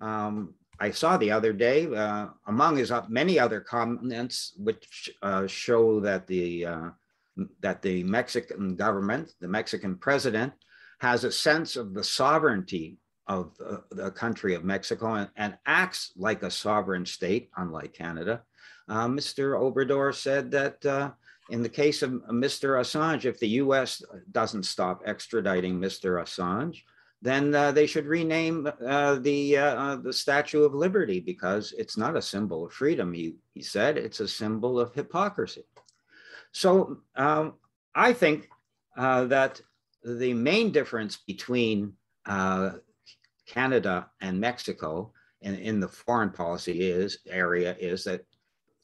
Um, I saw the other day, uh, among his uh, many other comments, which uh, show that the uh, that the Mexican government, the Mexican president, has a sense of the sovereignty of the, country of Mexico and, and, acts like a sovereign state, unlike Canada. Uh, Mr. Obrador said that in the case of Mr. Assange, if the US doesn't stop extraditing Mr. Assange, then uh, they should rename uh, the, uh, uh, the Statue of Liberty because it's not a symbol of freedom, he, he said, it's a symbol of hypocrisy. So um, I think uh, that the main difference between uh, Canada and Mexico in, in the foreign policy is area is that,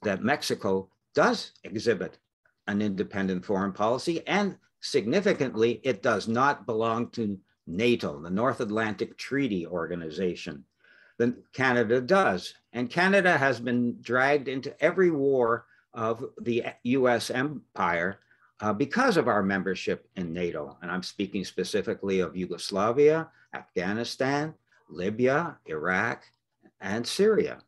that Mexico does exhibit an independent foreign policy. And significantly, it does not belong to NATO, the North Atlantic Treaty Organization. Then Canada does. And Canada has been dragged into every war of the US empire uh, because of our membership in NATO. And I'm speaking specifically of Yugoslavia, Afghanistan, Libya, Iraq, and Syria.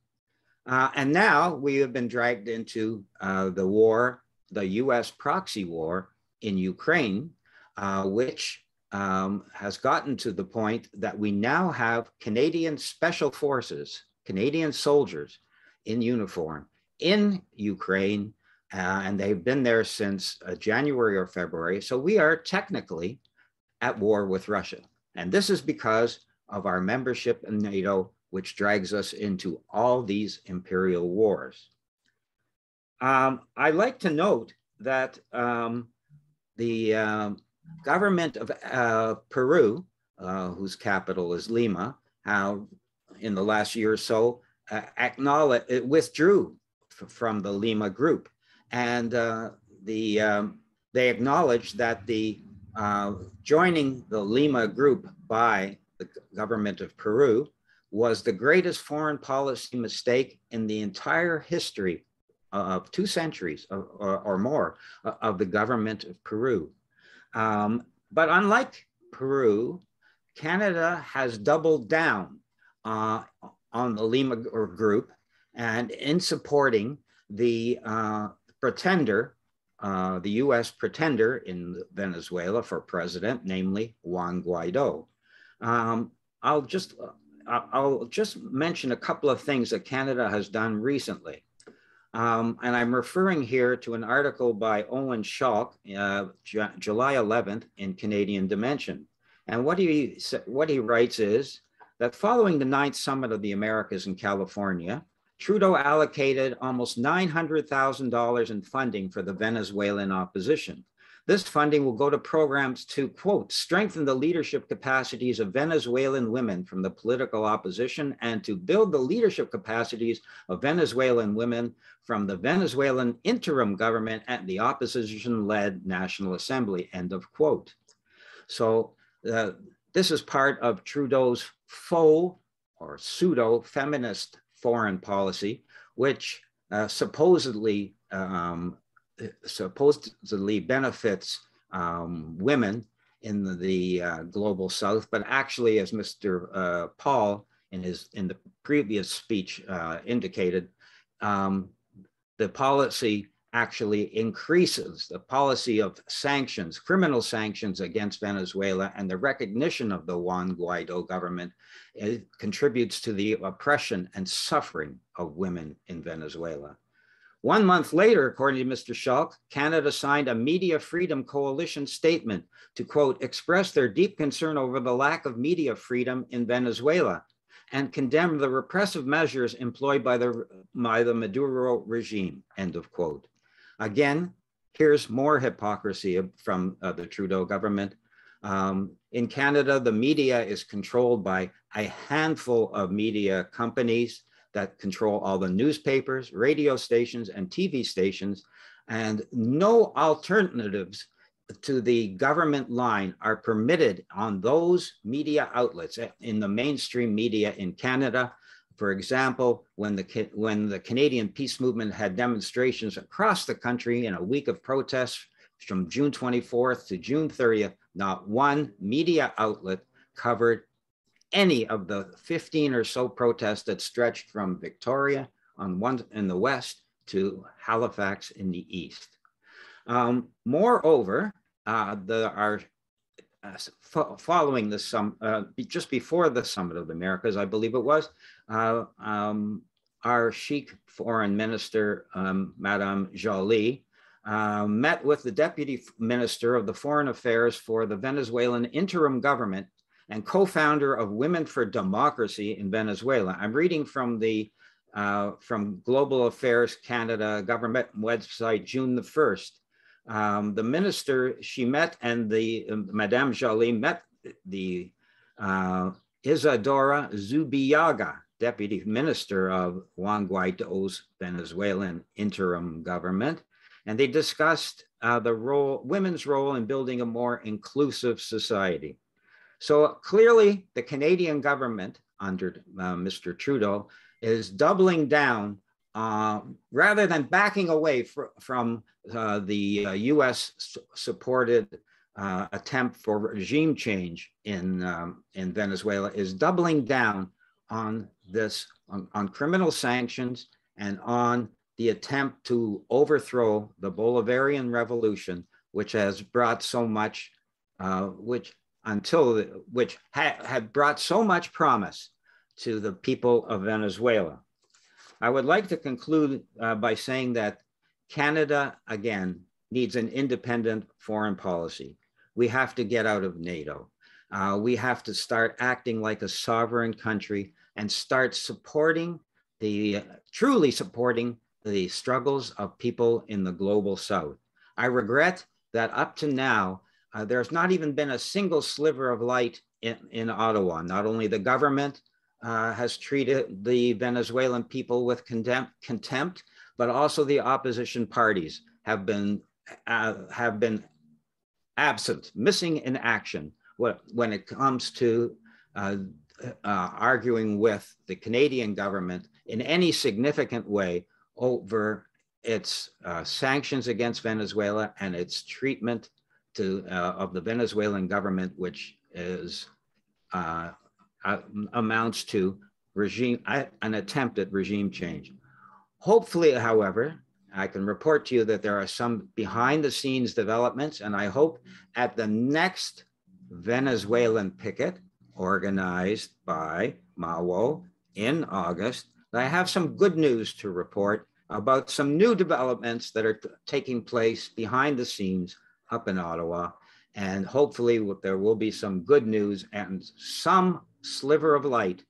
Uh, and now we have been dragged into uh, the war, the US proxy war in Ukraine, uh, which um, has gotten to the point that we now have Canadian special forces, Canadian soldiers in uniform in Ukraine, uh, and they've been there since uh, January or February. So we are technically at war with Russia. And this is because of our membership in NATO, which drags us into all these imperial wars. Um, I like to note that um, the um, government of uh, Peru, uh, whose capital is Lima, how in the last year or so uh, acknowledged it withdrew from the Lima group, and uh, the um, they acknowledged that the uh, joining the Lima group by the government of Peru was the greatest foreign policy mistake in the entire history of two centuries or, or, or more of the government of Peru. Um, but unlike Peru, Canada has doubled down uh, on the Lima group and in supporting the uh, pretender, uh, the US pretender in Venezuela for president, namely Juan Guaido. Um, I'll just I'll just mention a couple of things that Canada has done recently. Um, and I'm referring here to an article by Owen Schalk, uh, J- July 11th in Canadian Dimension. And what he, what he writes is that following the ninth summit of the Americas in California, Trudeau allocated almost $900,000 in funding for the Venezuelan opposition. This funding will go to programs to, quote, strengthen the leadership capacities of Venezuelan women from the political opposition and to build the leadership capacities of Venezuelan women from the Venezuelan interim government and the opposition led National Assembly, end of quote. So uh, this is part of Trudeau's faux or pseudo feminist foreign policy, which uh, supposedly um, supposedly benefits um, women in the, uh, global south, but actually, as Mr. Uh, Paul in his in the previous speech uh, indicated, um, the policy actually increases the policy of sanctions, criminal sanctions against Venezuela, and the recognition of the Juan Guaido government contributes to the oppression and suffering of women in Venezuela. One month later, according to Mr. Schalk, Canada signed a Media Freedom Coalition statement to, quote, express their deep concern over the lack of media freedom in Venezuela and condemn the repressive measures employed by the, by the Maduro regime, end of quote. Again, here's more hypocrisy from uh, the Trudeau government. Um, in Canada, the media is controlled by a handful of media companies that control all the newspapers, radio stations, and TV stations, and no alternatives to the government line are permitted on those media outlets eh, in the mainstream media in Canada. For example, when the, when the Canadian peace movement had demonstrations across the country in a week of protests from June 24th to June 30th, not one media outlet covered any of the 15 or so protests that stretched from Victoria on one in the west to Halifax in the east. Um, moreover, uh, uh, following the sum, uh, just before the summit of the Americas, I believe it was, uh, um, our chic foreign minister, um, Madame Joly, uh, met with the deputy minister of the foreign affairs for the Venezuelan interim government and co-founder of Women for Democracy in Venezuela. I'm reading from the uh, from Global Affairs Canada government website, June the 1st. Um, the minister she met and the uh, Madame Joly met the uh, Isadora Zubillaga, deputy minister of Juan Guaido's Venezuelan interim government, and they discussed uh, the role, women's role in building a more inclusive society. So clearly, the Canadian government under uh, Mr. Trudeau is doubling down uh, rather than backing away fr from uh, the US uh, supported uh, attempt for regime change in, um, in Venezuela, is doubling down on this, on, on criminal sanctions and on the attempt to overthrow the Bolivarian revolution, which has brought so much, uh, which until which ha had brought so much promise to the people of Venezuela. I would like to conclude uh, by saying that Canada, again, needs an independent foreign policy. We have to get out of NATO. Uh, we have to start acting like a sovereign country and start supporting the, uh, truly supporting the struggles of people in the global south. I regret that up to now, uh, there's not even been a single sliver of light in, in Ottawa. Not only the government uh, has treated the Venezuelan people with contempt, contempt, but also the opposition parties have been uh, have been absent, missing in action when it comes to uh, uh, arguing with the Canadian government in any significant way over its uh, sanctions against Venezuela and its treatment to, uh, of the Venezuelan government, which is uh, uh amounts to regime an attempt at regime change. Hopefully, however, I can report to you that there are some behind the scenes developments, and I hope at the next Venezuelan picket organized by MAWO in August, I have some good news to report about some new developments that are taking place behind the scenes up in Ottawa. And hopefully there will be some good news and some sliver of light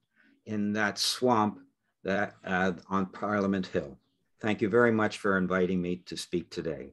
in that swamp that uh, on Parliament Hill. Thank you very much for inviting me to speak today.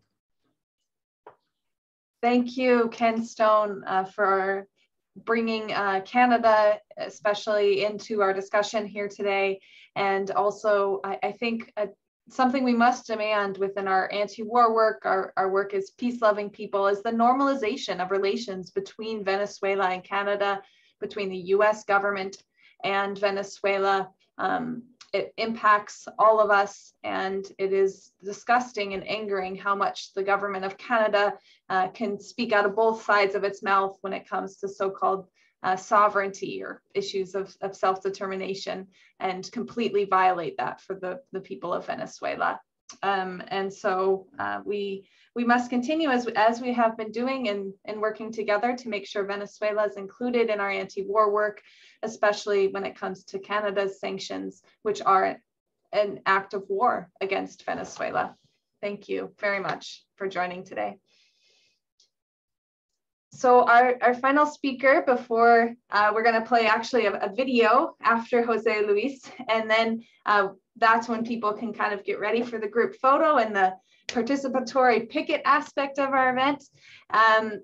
Thank you, Ken Stone, uh, for bringing uh, Canada, especially into our discussion here today. And also, I, I think a something we must demand within our anti-war work, our, our work as peace-loving people, is the normalization of relations between Venezuela and Canada, between the US government and Venezuela. Um, it impacts all of us and it is disgusting and angering how much the government of Canada uh, can speak out of both sides of its mouth when it comes to so-called uh, sovereignty or issues of, of self-determination and completely violate that for the, the people of Venezuela. Um, and so uh, we we must continue as, as we have been doing and, and working together to make sure Venezuela is included in our anti-war work, especially when it comes to Canada's sanctions, which are an act of war against Venezuela. Thank you very much for joining today so our, our final speaker before uh, we're going to play actually a, a, video after Jose Luis, and then uh, that's when people can kind of get ready for the group photo and the participatory picket aspect of our event, um,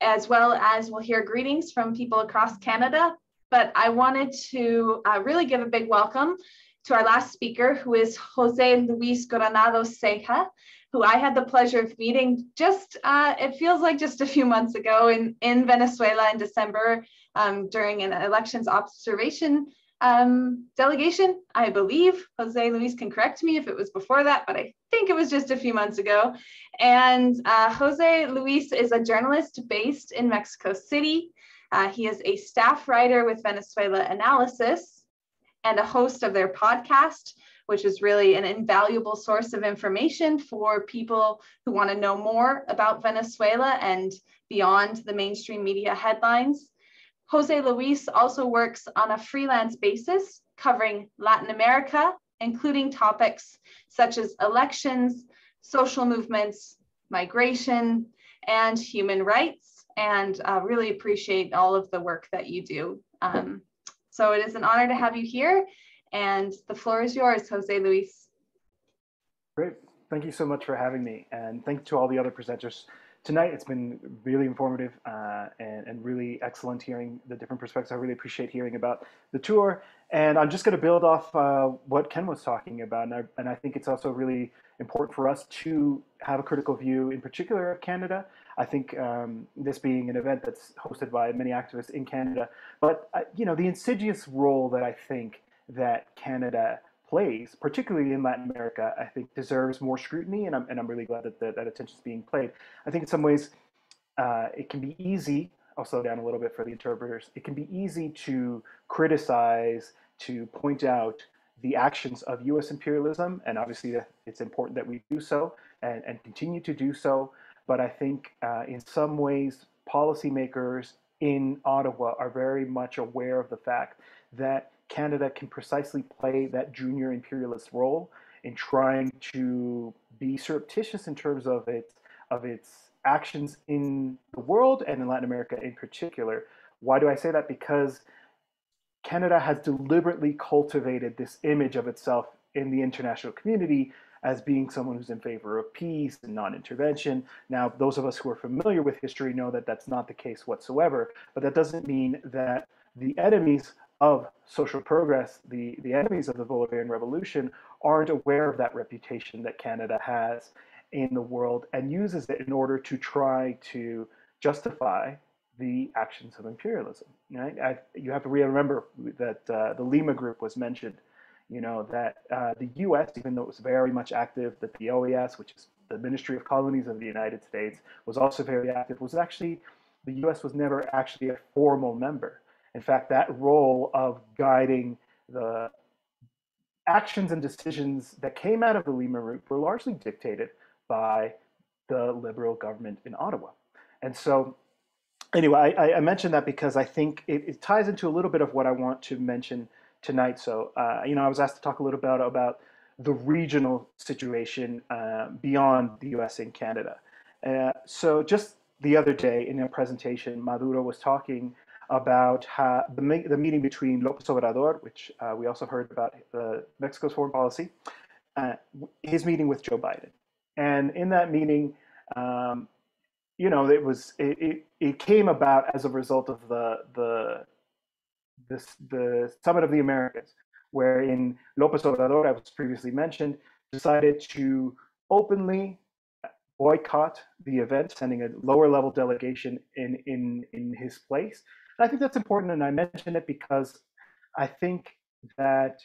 as well as we'll hear greetings from people across Canada. But I wanted to uh, really give a big welcome to our last speaker, who is Jose Luis Granados Ceja who I had the pleasure of meeting just, uh, it feels like just a few months ago in, in Venezuela in December um, during an elections observation um, delegation, I believe. Jose Luis can correct me if it was before that, but I think it was just a few months ago. And uh, Jose Luis is a journalist based in Mexico City. Uh, he is a staff writer with Venezuela Analysis and a host of their podcast, which is really an invaluable source of information for people who want to know more about Venezuela and beyond the mainstream media headlines. Jose Luis also works on a freelance basis covering Latin America, including topics such as elections, social movements, migration, and human rights, and uh, really appreciate all of the work that you do. Um, so it is an honor to have you here and the floor is yours, Jose Luis. Great. Thank you so much for having me. And thank to all the other presenters tonight. It's been really informative uh, and, and really excellent hearing the different perspectives. I really appreciate hearing about the tour. And I'm just going to build off uh, what Ken was talking about. And I, and I think it's also really important for us to have a critical view, in particular of Canada. I think um, this being an event that's hosted by many activists in Canada, but uh, you know the insidious role that I think that Canada plays, particularly in Latin America, I think deserves more scrutiny, and I'm, and I'm really glad that, that that attention is being played. I think in some ways uh, it can be easy, I'll slow down a little bit for the interpreters, it can be easy to criticize, to point out the actions of US imperialism, and obviously it's important that we do so and, and continue to do so. But I think uh, in some ways, policymakers in Ottawa are very much aware of the fact that Canada can precisely play that junior imperialist role in trying to be surreptitious in terms of its of its actions in the world and in Latin America in particular. Why do I say that? Because Canada has deliberately cultivated this image of itself in the international community as being someone who's in favor of peace and non-intervention. Now, those of us who are familiar with history know that that's not the case whatsoever, but that doesn't mean that the enemies of social progress, the, the enemies of the Bolivarian Revolution, aren't aware of that reputation that Canada has in the world and uses it in order to try to justify the actions of imperialism. Right? I, you have to remember that uh, the Lima Group was mentioned. You know that uh, the U.S., even though it was very much active, that the OAS, which is the Ministry of Colonies of the United States, was also very active. Was actually the U.S. was never actually a formal member. In fact, that role of guiding the actions and decisions that came out of the Lima Group were largely dictated by the Liberal government in Ottawa. And so, anyway, I, I mentioned that because I think it, it, ties into a little bit of what I want to mention tonight. So, uh, you know, I was asked to talk a little bit about, the regional situation uh, beyond the US and Canada. Uh, so, just the other day in a presentation, Maduro was talking about how the, the meeting between López Obrador, which uh, we also heard about uh, Mexico's foreign policy, uh, his meeting with Joe Biden. And in that meeting, um, you know, it was it, it, it, came about as a result of the the this the Summit of the Americas, wherein López Obrador, as previously mentioned, decided to openly boycott the event, sending a lower level delegation in in in his place. And I think that's important, and I mention it because I think that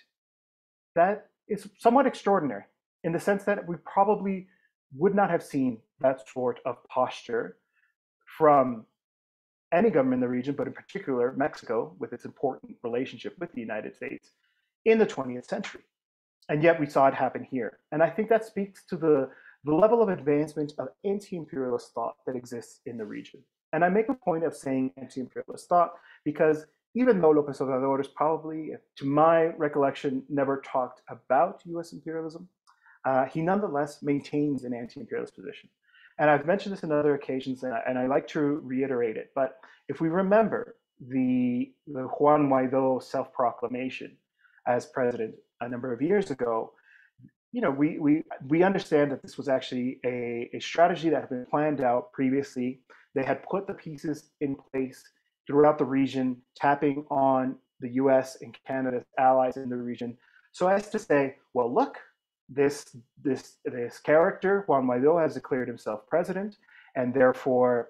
that is somewhat extraordinary in the sense that we probably would not have seen that sort of posture from any government in the region, but in particular Mexico, with its important relationship with the United States in the 20th century. And yet we saw it happen here. And I think that speaks to the, the level of advancement of anti imperialist thought that exists in the region. And I make a point of saying anti imperialist thought because even though Lopez Obrador is probably, to my recollection, never talked about US imperialism, uh, he nonetheless maintains an anti-imperialist position. And I've mentioned this in other occasions, and I, and I, like to reiterate it. But if we remember the, the Juan Guaido self-proclamation as president a number of years ago, you know, we, we, we understand that this was actually a, a strategy that had been planned out previously. They had put the pieces in place throughout the region, tapping on the US and Canada's allies in the region, so as to say, well, look, this this this character Juan Guaido has declared himself president, and therefore,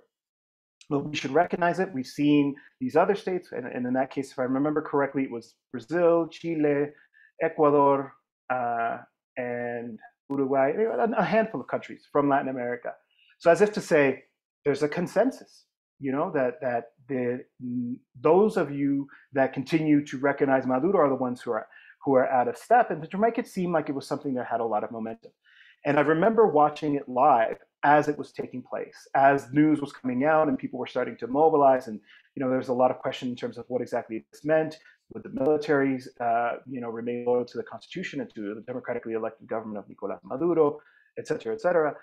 we should recognize it. We've seen these other states, and, and in that case, if I remember correctly, it was Brazil, Chile, Ecuador, uh, and Uruguay, a handful of countries from Latin America. So as if to say, there's a consensus, you know, that that the those of you that continue to recognize Maduro are the ones who are who are out of step and to make it seem like it was something that had a lot of momentum. And I remember watching it live as it was taking place, as news was coming out and people were starting to mobilize. And, you know, there was a lot of question in terms of what exactly this meant. Would the militaries, uh, you know, remain loyal to the constitution and to the democratically elected government of Nicolas Maduro, et cetera, et cetera.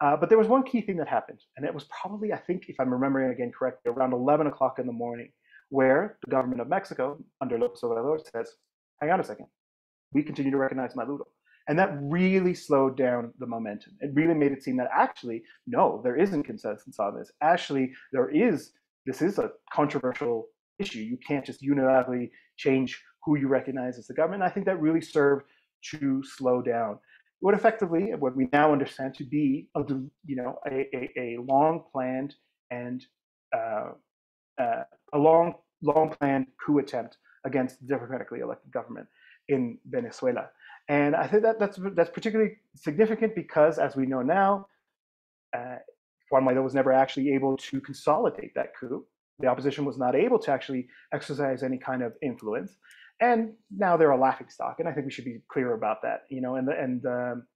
Uh, but there was one key thing that happened, and it was probably, I think, if I'm remembering again correctly, around 11 o'clock in the morning, where the government of Mexico, under López Obrador, says, hang on a second, we continue to recognize Maduro. And that really slowed down the momentum. It really made it seem that actually, no, there isn't consensus on this. Actually, there is, this is a controversial issue. You can't just unilaterally change who you recognize as the government. And I think that really served to slow down what effectively, what we now understand to be, a, you know, a, a, a long planned and uh, uh, a long, long planned coup attempt against the democratically elected government. in Venezuela. And I think that that's that's particularly significant because, as we know now, uh, Juan Guaido was never actually able to consolidate that coup. The opposition was not able to actually exercise any kind of influence, and now they're a laughing stock. And I think we should be clear about that. You know, and and um,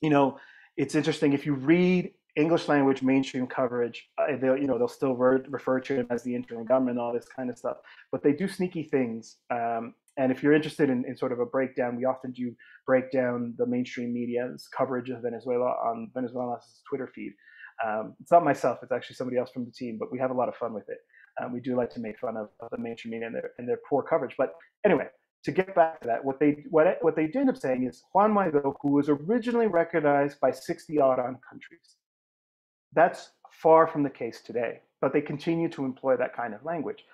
you know, it's interesting if you read English language mainstream coverage, uh, they'll you know they'll still re- refer to him as the interim government, all this kind of stuff. But they do sneaky things. Um, and if you're interested in, in, sort of a breakdown, we often do break down the mainstream media's coverage of Venezuela on Venezuela's Twitter feed. Um, it's not myself; it's actually somebody else from the team. But we have a lot of fun with it. Um, we do like to make fun of, of, the mainstream media and their and their poor coverage. But anyway, to get back to that, what they what what they did end up saying is Juan Guaido, who was originally recognized by 60 odd on countries, that's far from the case today, but they continue to employ that kind of language.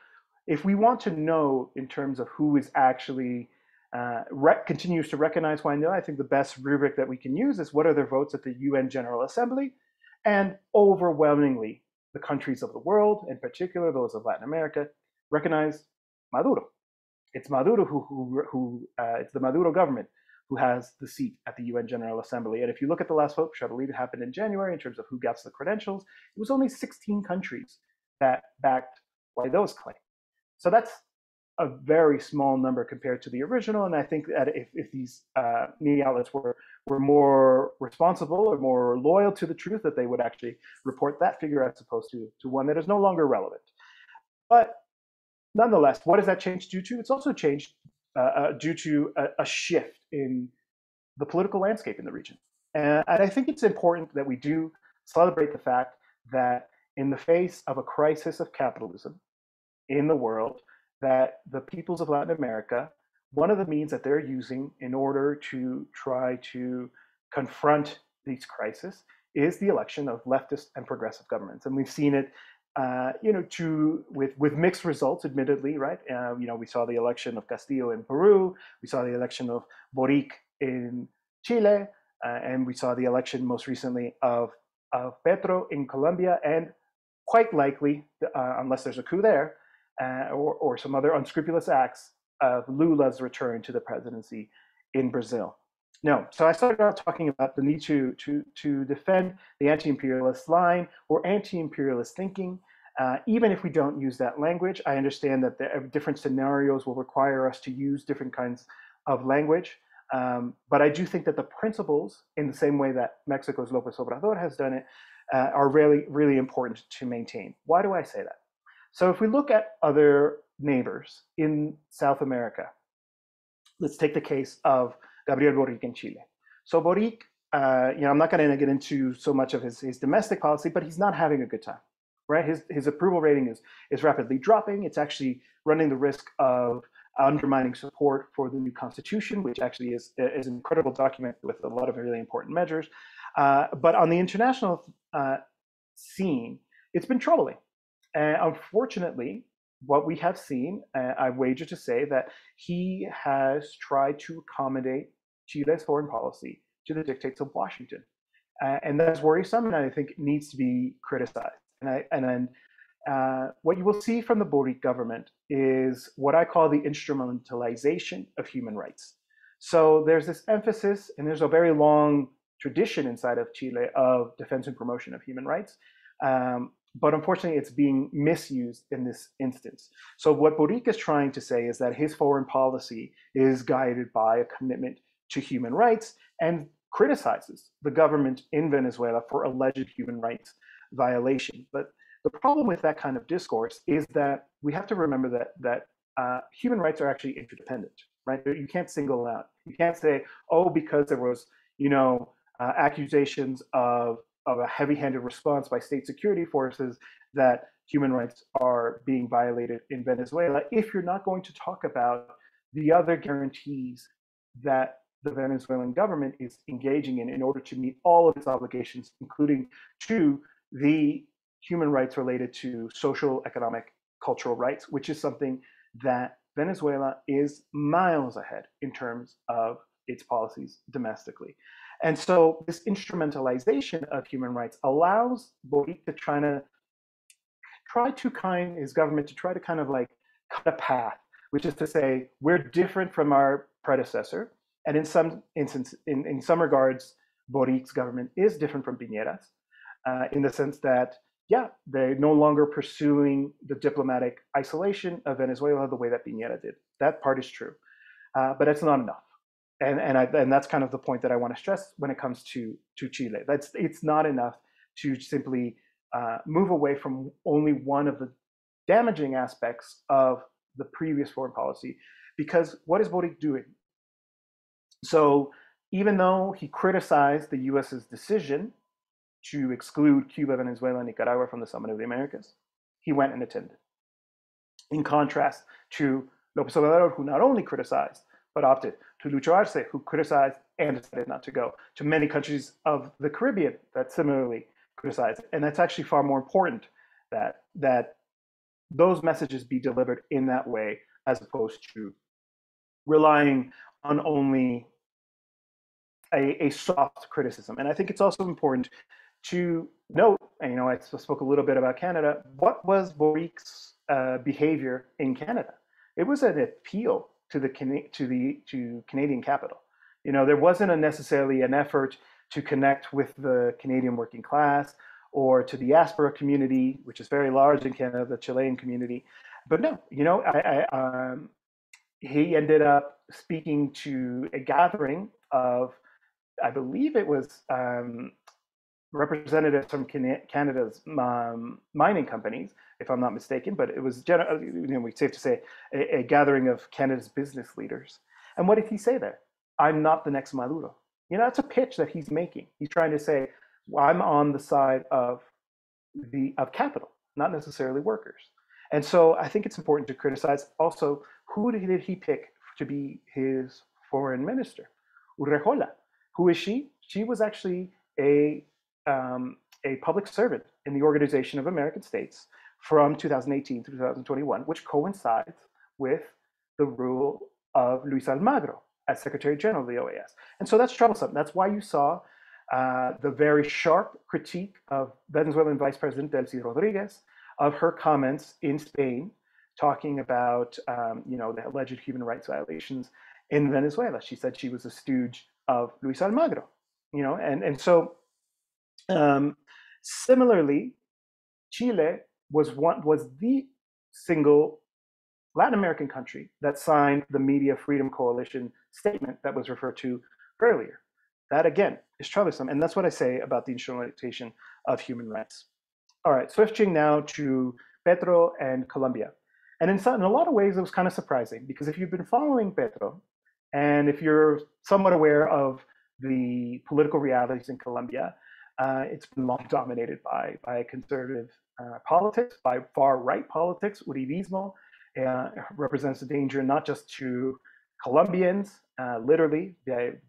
If we want to know in terms of who is actually uh, continues to recognize Guaido, I think the best rubric that we can use is what are their votes at the UN General Assembly, and overwhelmingly, the countries of the world, in particular those of Latin America, recognize Maduro. It's Maduro who, who, who uh, it's the Maduro government who has the seat at the UN General Assembly. And if you look at the last vote, which I believe it happened in January in terms of who gets the credentials, it was only 16 countries that backed Guaido's claim. So that's a very small number compared to the original. And I think that if, if these uh, media outlets were, were more responsible or more loyal to the truth, that they would actually report that figure as opposed to, to one that is no longer relevant. But nonetheless, what does that change due to? It's also changed uh, uh, due to a, a, shift in the political landscape in the region. And, and I think it's important that we do celebrate the fact that in the face of a crisis of capitalism in the world, that the peoples of Latin America, one of the means that they're using in order to try to confront these crises is the election of leftist and progressive governments. And we've seen it uh, you know, to with with mixed results, admittedly, right? Uh, you know, we saw the election of Castillo in Peru, we saw the election of Boric in Chile, uh, and we saw the election most recently of of Petro in Colombia, and quite likely, uh, unless there's a coup there, uh, or or some other unscrupulous acts of Lula's return to the presidency in Brazil. No, so I started out talking about the need to, to, to defend the anti-imperialist line or anti-imperialist thinking. Uh, even if we don't use that language, I understand that the, different scenarios will require us to use different kinds of language. Um, but I do think that the principles, in the same way that Mexico's López Obrador has done it, uh, are really, really important to maintain. Why do I say that? So if we look at other neighbors in South America, let's take the case of Gabriel Boric in Chile. So Boric, uh, you know, I'm not going to get into so much of his, his domestic policy, but he's not having a good time, right? His, his approval rating is, is rapidly dropping. It's actually running the risk of undermining support for the new constitution, which actually is, is an incredible document with a lot of really important measures. Uh, but on the international uh, scene, it's been troubling. And unfortunately, what we have seen, uh, I wager to say that he has tried to accommodate Chile's foreign policy to the dictates of Washington. Uh, and that's worrisome and I think needs to be criticized. And, I, and then uh, what you will see from the Boric government is what I call the instrumentalization of human rights. So there's this emphasis, and there's a very long tradition inside of Chile of defense and promotion of human rights. Um, but unfortunately, it's being misused in this instance. So what Boric is trying to say is that his foreign policy is guided by a commitment to human rights and criticizes the government in Venezuela for alleged human rights violation. But the problem with that kind of discourse is that we have to remember that that uh, human rights are actually interdependent, right? You can't single out. You can't say, oh, because there was, you know, uh, accusations of of a heavy-handed response by state security forces that human rights are being violated in Venezuela. If you're not going to talk about the other guarantees that the Venezuelan government is engaging in in order to meet all of its obligations, including to the human rights related to social, economic, cultural rights, which is something that Venezuela is miles ahead in terms of its policies domestically. And so this instrumentalization of human rights allows Boric to try to try to kind his government to try to kind of like cut a path which is to say, we're different from our predecessor. And in some instance, in, in some regards, Boric's government is different from Piñera's uh, in the sense that, yeah, they're no longer pursuing the diplomatic isolation of Venezuela the way that Piñera did. That part is true, uh, but it's not enough. And and, I, and that's kind of the point that I want to stress when it comes to to Chile. That's it's not enough to simply uh, move away from only one of the damaging aspects of the previous foreign policy, because what is Boric doing? So even though he criticized the U.S.'s decision to exclude Cuba, Venezuela, and Nicaragua from the Summit of the Americas, he went and attended. In contrast to López Obrador, who not only criticized, but opted, to Lucho Arce, who criticized and decided not to go, to many countries of the Caribbean that similarly criticized. And that's actually far more important that, that those messages be delivered in that way as opposed to relying on only a, a soft criticism. And I think it's also important to note, and you know, I spoke a little bit about Canada. What was Boric's uh, behavior in Canada? It was an appeal to the to the to Canadian capital. You know, there wasn't a necessarily an effort to connect with the Canadian working class or to the diaspora community, which is very large in Canada, the Chilean community. But no, you know, I, I um, he ended up speaking to a gathering of, I believe it was um, representatives from Canada's um, mining companies, if I'm not mistaken, but it was, uh, you know, safe to say, a, a, gathering of Canada's business leaders. And what did he say there? I'm not the next Maduro. You know, that's a pitch that he's making. He's trying to say, well, I'm on the side of the of capital, not necessarily workers. And so I think it's important to criticize also who did he pick to be his foreign minister? Urrejola. Who is she? She was actually a um, a public servant in the Organization of American States from 2018 to 2021, which coincides with the rule of Luis Almagro as Secretary General of the OAS. And so that's troublesome. That's why you saw uh, the very sharp critique of Venezuelan Vice President Delcy Rodriguez of her comments in Spain talking about um, you know the alleged human rights violations in Venezuela. She said she was a stooge of Luis Almagro, you know, and and so um, similarly, Chile was one was the single Latin American country that signed the Media Freedom Coalition statement that was referred to earlier. That again is troublesome, and that's what I say about the instrumentalization of human rights. All right, switching now to Petro and Colombia. And in, some, in a lot of ways, it was kind of surprising because if you've been following Petro, and if you're somewhat aware of the political realities in Colombia, uh, it's been long dominated by, by conservative uh, politics, by far right politics. Uribismo uh, represents a danger not just to Colombians, uh, literally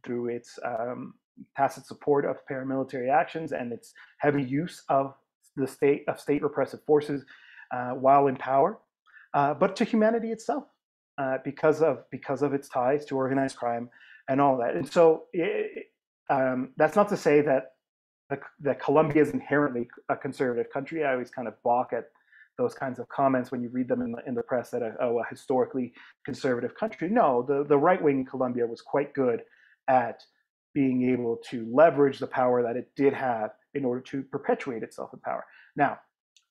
through its um, tacit support of paramilitary actions and its heavy use of the state of state repressive forces uh, while in power, uh, but to humanity itself because of because of its ties to organized crime and all that. And so it, um, that's not to say that that Colombia is inherently a conservative country. I always kind of balk at those kinds of comments when you read them in the, in the press that a, oh, a historically conservative country. No, the, the right wing in Colombia was quite good at being able to leverage the power that it did have in order to perpetuate itself in power. Now,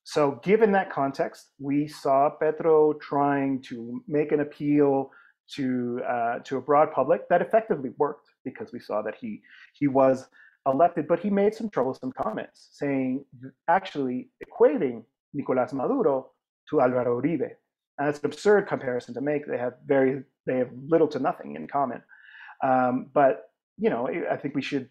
so given that context, we saw Petro trying to make an appeal to uh, to a broad public that effectively worked because we saw that he he was elected, but he made some troublesome comments saying, actually equating Nicolas Maduro to Alvaro Uribe. And that's an absurd comparison to make. They have very, they have little to nothing in common. Um, but, you know, I think we should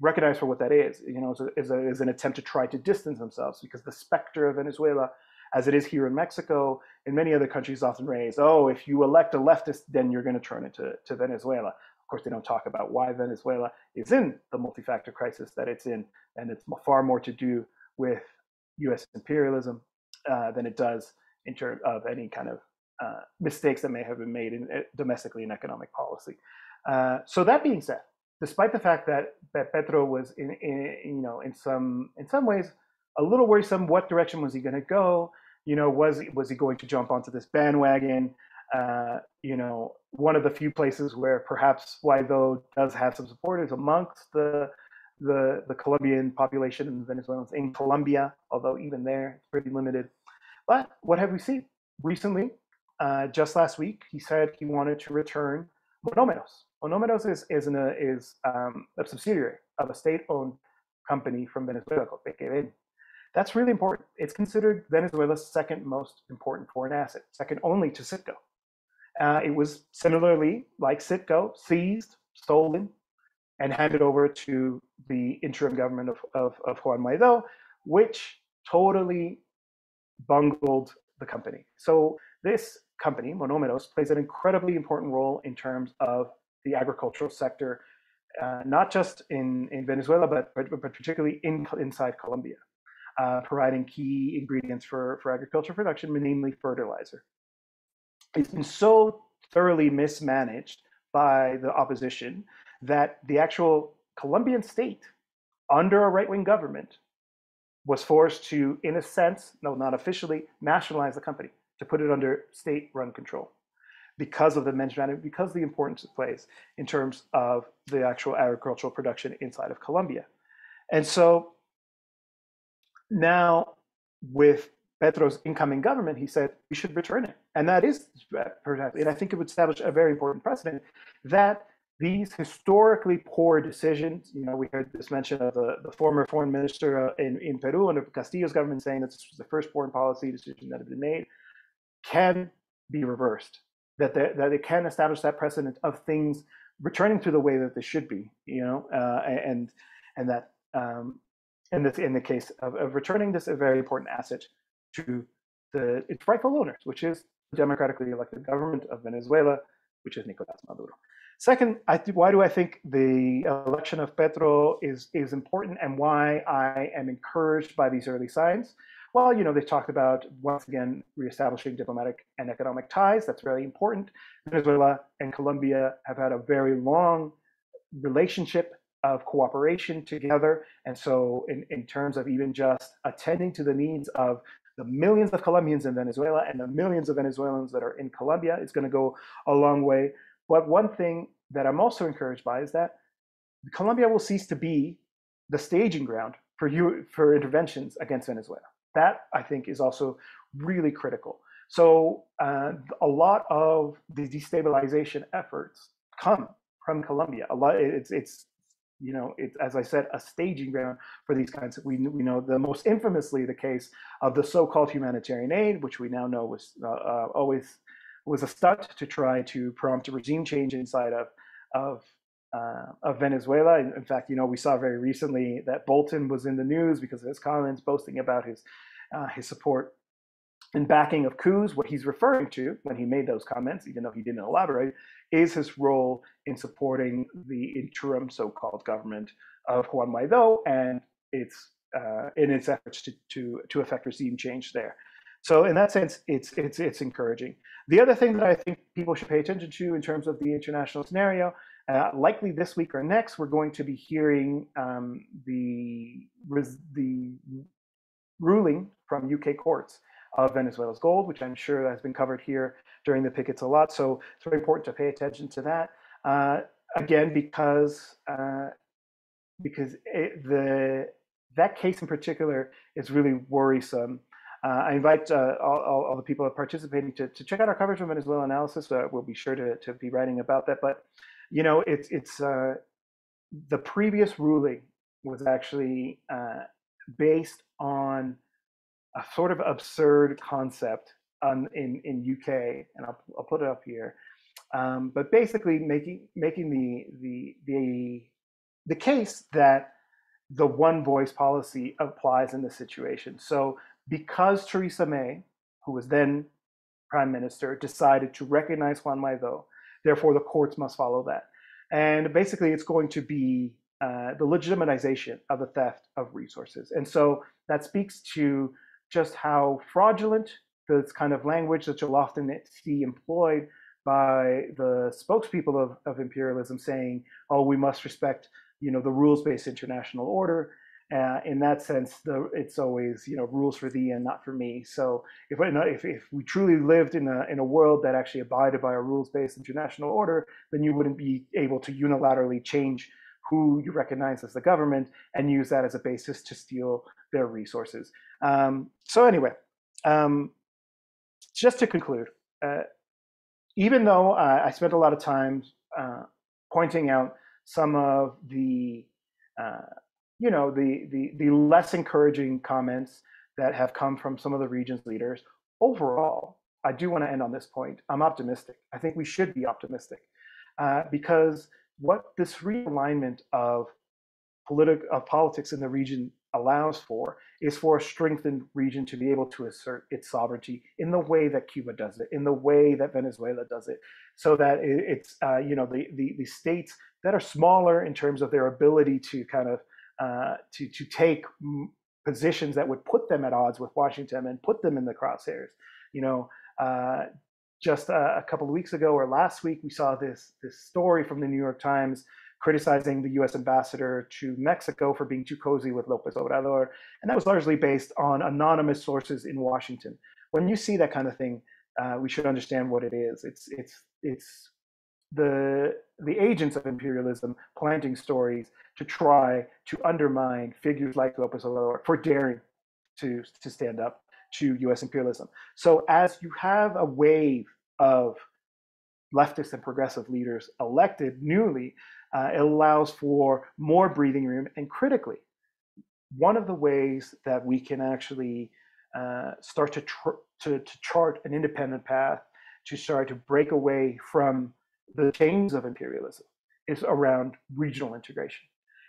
recognize for what that is, you know, is, a, as an attempt to try to distance themselves because the specter of Venezuela, as it is here in Mexico, in many other countries often raised, oh, if you elect a leftist, then you're going to turn into to Venezuela. Of course, they don't talk about why Venezuela is in the multi-factor crisis that it's in, and it's far more to do with U.S. imperialism uh, than it does in terms of any kind of uh, mistakes that may have been made in, uh, domestically in economic policy. Uh, so that being said, despite the fact that, that Petro was in, in, you know in some in some ways a little worrisome, what direction was he going to go? You know, was was he going to jump onto this bandwagon? Uh, you know, one of the few places where perhaps Guaido does have some supporters amongst the the, the Colombian population and Venezuelans in Colombia, although even there it's pretty limited. But what have we seen recently? Uh, just last week, he said he wanted to return Monomeros. Monomeros is is, an, is um, a subsidiary of a state-owned company from Venezuela called Pequiven. That's really important. It's considered Venezuela's second most important foreign asset, second only to Citgo. Uh, it was similarly, like Citgo, seized, stolen, and handed over to the interim government of, of, of Juan Guaido, which totally bungled the company. So this company, Monomeros, plays an incredibly important role in terms of the agricultural sector, uh, not just in, in Venezuela, but, but, but particularly in, inside Colombia, uh, providing key ingredients for, for agricultural production, namely fertilizer it's been so thoroughly mismanaged by the opposition that the actual Colombian state, under a right wing government, was forced to, in a sense, no, not officially, nationalize the company to put it under state run control because of the management, because of the importance it plays in terms of the actual agricultural production inside of Colombia. And so now, with Petro's incoming government, he said we should return it. And that is and I think it would establish a very important precedent that these historically poor decisions, you know, we heard this mention of the, the former foreign minister uh, in, in Peru under Castillo's government saying that this was the first foreign policy decision that had been made, can be reversed. That, the, that it can establish that precedent of things returning to the way that they should be, you know, uh, and and that um, in this in the case of, of returning this a very important asset to the its rightful owners, which is the democratically elected government of Venezuela, which is Nicolas Maduro. Second, why do I think the election of Petro is is important, and why I am encouraged by these early signs? Well, you know, they talked about once again reestablishing diplomatic and economic ties. That's very important. Venezuela and Colombia have had a very long relationship of cooperation together. And so, in, in terms of even just attending to the needs of the millions of Colombians in Venezuela and the millions of Venezuelans that are in Colombia. It's going to go a long way. But one thing that I'm also encouraged by is that Colombia will cease to be the staging ground for you for interventions against Venezuela. That I think is also really critical. So uh, a lot of the destabilization efforts come from Colombia. A lot it's it's you know, it's as I said, a staging ground for these kinds of. We we know the most infamously the case of the so-called humanitarian aid, which we now know was uh, uh, always was a stunt to try to prompt a regime change inside of of uh, of Venezuela. In, in, fact, you know, we saw very recently that Bolton was in the news because of his comments boasting about his uh, his support and backing of coups. What he's referring to when he made those comments, even though he didn't elaborate, is his role in supporting the interim so-called government of Juan Guaido and its uh, in its efforts to, to to effect regime change there. So in that sense, it's it's it's encouraging. The other thing that I think people should pay attention to in terms of the international scenario, uh, likely this week or next, we're going to be hearing um, the the ruling from UK courts of Venezuela's gold, which I'm sure has been covered here during the pickets a lot. So it's very important to pay attention to that. Uh, again, because uh, because it, the that case in particular is really worrisome. Uh, I invite uh, all, all, all, the people participating to, to check out our coverage of Venezuela analysis. Uh, we'll be sure to, to be writing about that. But you know, it's it's uh, the previous ruling was actually based on a sort of absurd concept on, in in UK, and I'll, I'll put it up here. Um, but basically, making making the the the the case that the one voice policy applies in this situation. So because Theresa May, who was then prime minister, decided to recognize Juan Guaido, therefore the courts must follow that. And basically, it's going to be uh, the legitimization of the theft of resources. And so that speaks to just how fraudulent this kind of language that you'll often see employed by the spokespeople of, of imperialism saying, oh, we must respect you know, the rules-based international order. Uh, in that sense, the, it's always you know rules for thee and not for me. So if, if if we truly lived in a in a world that actually abided by a rules-based international order, then you wouldn't be able to unilaterally change who you recognize as the government and use that as a basis to steal their resources. Um, so anyway, um, just to conclude, uh, even though I spent a lot of time uh, pointing out some of the, uh, you know, the, the the less encouraging comments that have come from some of the region's leaders, overall, I do want to end on this point. I'm optimistic. I think we should be optimistic uh, because what this realignment of politic of politics in the region allows for is for a strengthened region to be able to assert its sovereignty in the way that Cuba does it, in the way that Venezuela does it, so that it's uh, you know the, the, the states that are smaller in terms of their ability to kind of uh, to to take positions that would put them at odds with Washington and put them in the crosshairs. You know, uh, just a, a couple of weeks ago or last week, we saw this this story from the New York Times criticizing the U.S. ambassador to Mexico for being too cozy with López Obrador, and that was largely based on anonymous sources in Washington. When you see that kind of thing, uh, we should understand what it is. It's it's it's the the agents of imperialism planting stories to try to undermine figures like López Obrador for daring to to stand up to U.S. imperialism. So as you have a wave of leftist and progressive leaders elected newly, uh, it allows for more breathing room. And critically, one of the ways that we can actually uh, start to, to, to chart an independent path to start to break away from the chains of imperialism is around regional integration.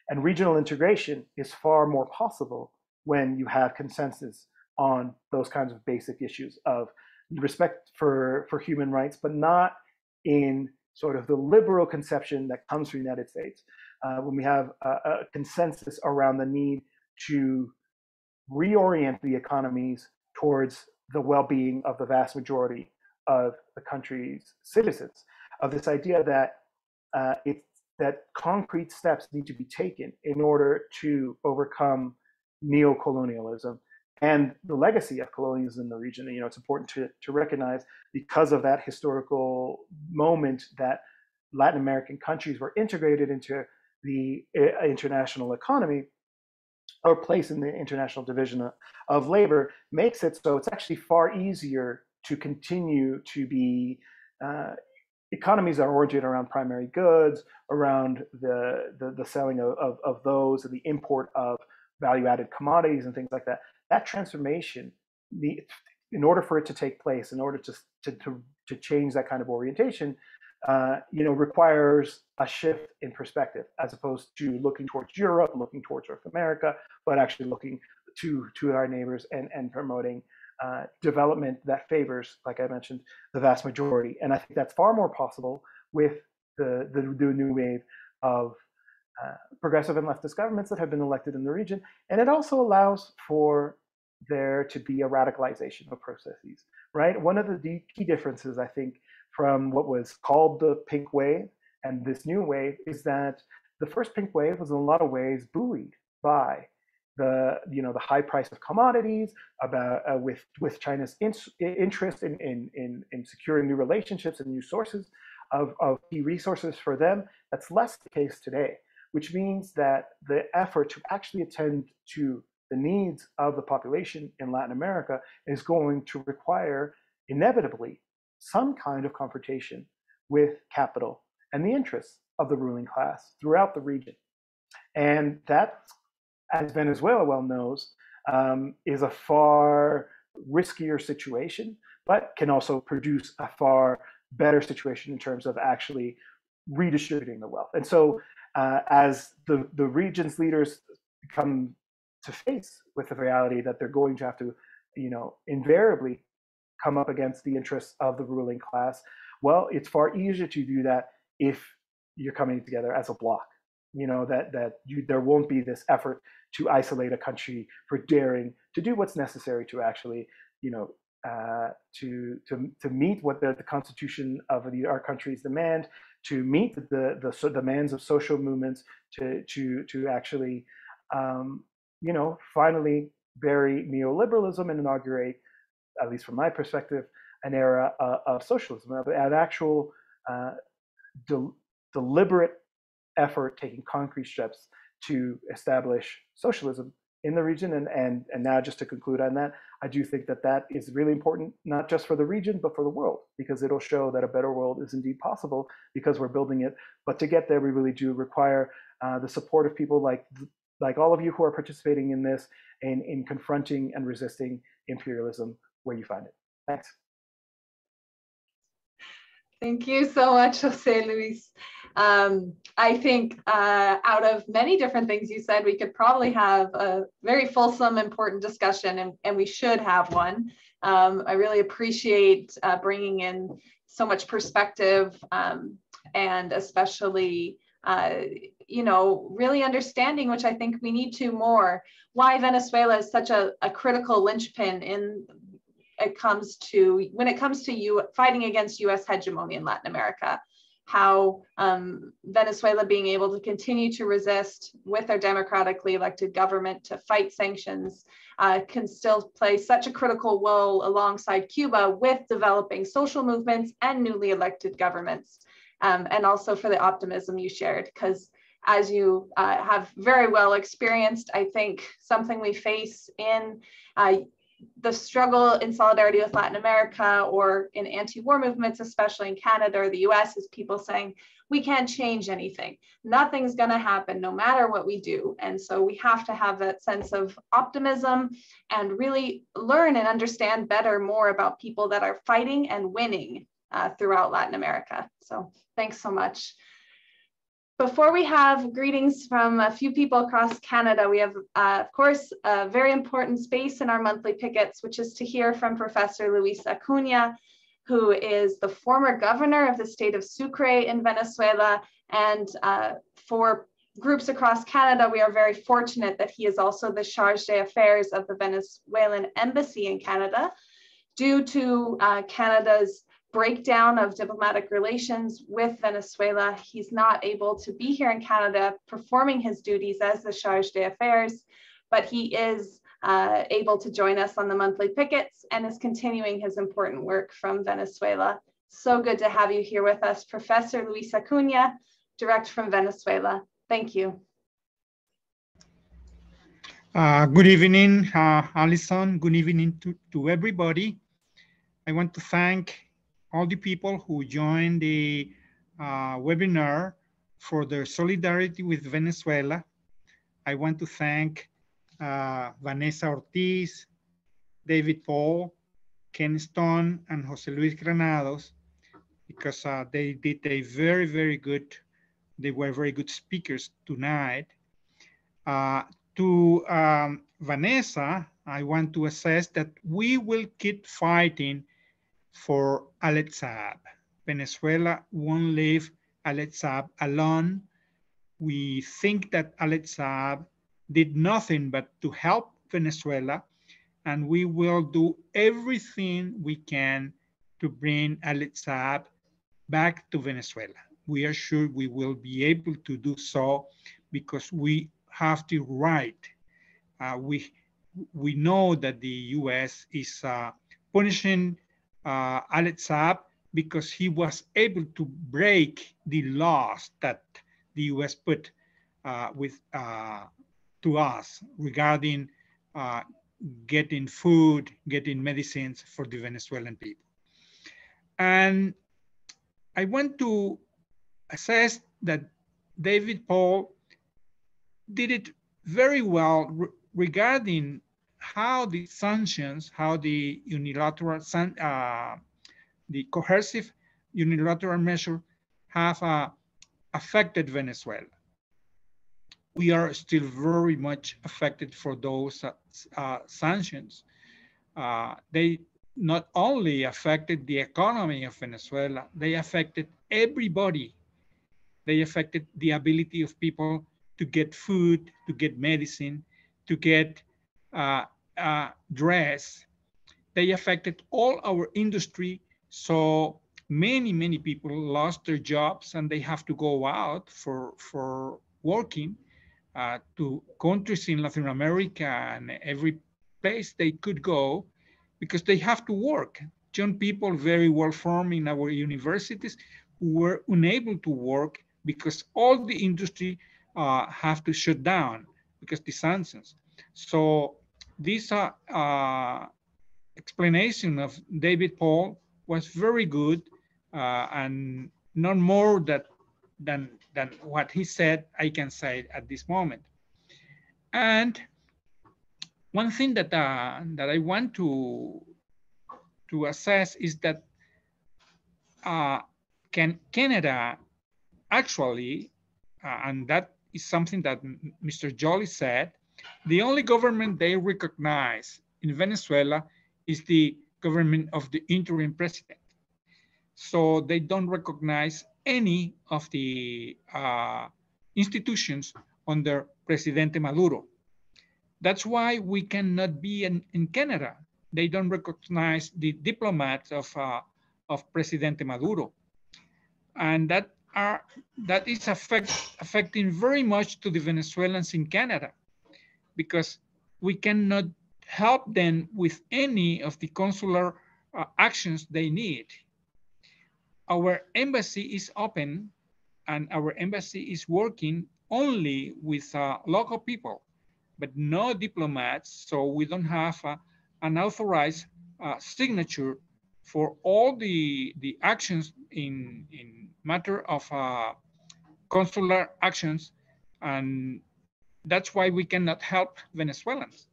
And regional integration is far more possible when you have consensus on those kinds of basic issues of respect for, for human rights, but not in sort of the liberal conception that comes from the United States. Uh, when we have a, a consensus around the need to reorient the economies towards the well-being of the vast majority of the country's citizens, of this idea that uh, it's that concrete steps need to be taken in order to overcome neo-colonialism and the legacy of colonialism in the region. You know, it's important to, to recognize because of that historical moment that Latin American countries were integrated into the uh, international economy or place in the international division of labor makes it so it's actually far easier to continue to be uh, economies are oriented around primary goods, around the, the, the selling of, of, of, those and the import of value added commodities and things like that that transformation, the, in order for it to take place, in order to, to, to, to change that kind of orientation, uh, you know, requires a shift in perspective as opposed to looking towards Europe, looking towards North America, but actually looking to, to our neighbors and, and promoting uh, development that favors, like I mentioned, the vast majority. And I think that's far more possible with the, the, the new wave of uh, progressive and leftist governments that have been elected in the region. And it also allows for there to be a radicalization of processes, right? One of the key differences, I think, from what was called the pink wave and this new wave is that the first pink wave was in a lot of ways buoyed by the you know the high price of commodities about uh, with with China's in, interest in, in in in securing new relationships and new sources of, of key resources for them that's less the case today which means that the effort to actually attend to the needs of the population in Latin America is going to require inevitably some kind of confrontation with capital and the interests of the ruling class throughout the region. And that, as Venezuela well knows, um, is a far riskier situation, but can also produce a far better situation in terms of actually redistributing the wealth. And so uh, as the, the region's leaders come to face with the reality that they're going to have to, you know, invariably come up against the interests of the ruling class, well, it's far easier to do that if you're coming together as a bloc. You know that that you, there won't be this effort to isolate a country for daring to do what's necessary to actually, you know, uh, to to to meet what the, the constitution of the, our countries demand, to meet the the so demands of social movements, to to to actually um, you know, finally bury neoliberalism and inaugurate, at least from my perspective, an era uh, of socialism, an actual uh, de- deliberate effort taking concrete steps to establish socialism in the region. And, and, and now, just to conclude on that, I do think that that is really important, not just for the region, but for the world, because it'll show that a better world is indeed possible because we're building it. But to get there, we really do require uh, the support of people like, like all of you who are participating in this and in confronting and resisting imperialism where you find it. Thanks. Thank you so much, Jose Luis. Um, I think uh, out of many different things you said, we could probably have a very fulsome, important discussion, and, and we should have one. Um, I really appreciate uh, bringing in so much perspective um, and especially, uh, you know, really understanding, which I think we need to more, why Venezuela is such a, a critical linchpin in it comes to when it comes to you fighting against U.S. hegemony in Latin America, how um, Venezuela being able to continue to resist with their democratically elected government to fight sanctions uh, can still play such a critical role alongside Cuba with developing social movements and newly elected governments, um, and also for the optimism you shared because as you uh, have very well experienced, I think something we face in uh, the struggle in solidarity with Latin America or in anti-war movements, especially in Canada or the US, is people saying, we can't change anything. Nothing's going to happen no matter what we do. And so we have to have that sense of optimism and really learn and understand better more about people that are fighting and winning uh, throughout Latin America. So thanks so much. Before we have greetings from a few people across Canada, we have, uh, of course, a very important space in our monthly pickets, which is to hear from Professor Luis Acuna, who is the former governor of the state of Sucre in Venezuela. And uh, for groups across Canada, we are very fortunate that he is also the charge d'affaires of the Venezuelan embassy in Canada. Due to uh, Canada's breakdown of diplomatic relations with Venezuela. He's not able to be here in Canada performing his duties as the charge d'affaires, but he is uh, able to join us on the monthly pickets and is continuing his important work from Venezuela. So good to have you here with us, Professor Luis Acuna, direct from Venezuela. Thank you. Uh, good evening, uh, Alison. Good evening to, to everybody. I want to thank all the people who joined the uh, webinar for their solidarity with Venezuela. I want to thank uh, Vanessa Ortiz, David Paul, Ken Stone, and Jose Luis Granados, because uh, they did a very, very good, they were very good speakers tonight. Uh, to um, Vanessa, I want to assess that we will keep fighting for Alex. Venezuela won't leave Alex alone. We think that Alex did nothing but to help Venezuela, and we will do everything we can to bring Alex back to Venezuela. We are sure we will be able to do so because we have the right. Uh, we, we know that the US is uh, punishing uh, Saab because he was able to break the laws that the U.S. put uh, with uh, to us regarding uh, getting food, getting medicines for the Venezuelan people. And I want to assess that David Paul did it very well re regarding how the sanctions, how the unilateral, uh, the coercive unilateral measure have uh, affected Venezuela. We are still very much affected for those uh, uh sanctions. Uh, they not only affected the economy of Venezuela, they affected everybody. They affected the ability of people to get food, to get medicine, to get dress, they affected all our industry. So many, many people lost their jobs and they have to go out for, for working. uh, to countries in Latin America and every place they could go because they have to work. Young people very well formed in our universities who were unable to work because all the industry uh, have to shut down because the sanctions. So this uh, uh, explanation of David Paul was very good uh, and not more that than than what he said I can say at this moment. And one thing that uh, that I want to to assess is that uh, can Canada actually, uh, and that is something that Mr. Joly said, the only government they recognize in Venezuela is the government of the interim president. So they don't recognize any of the uh, institutions under Presidente Maduro. That's why we cannot be in, in Canada. They don't recognize the diplomats of, uh, of Presidente Maduro. And that are that is affect, affecting very much to the Venezuelans in Canada because we cannot help them with any of the consular uh, actions they need. Our embassy is open and our embassy is working only with uh, local people, but no diplomats. So we don't have uh, an authorized uh, signature for all the, the actions in, in matter of uh, consular actions. And that's why we cannot help Venezuelans.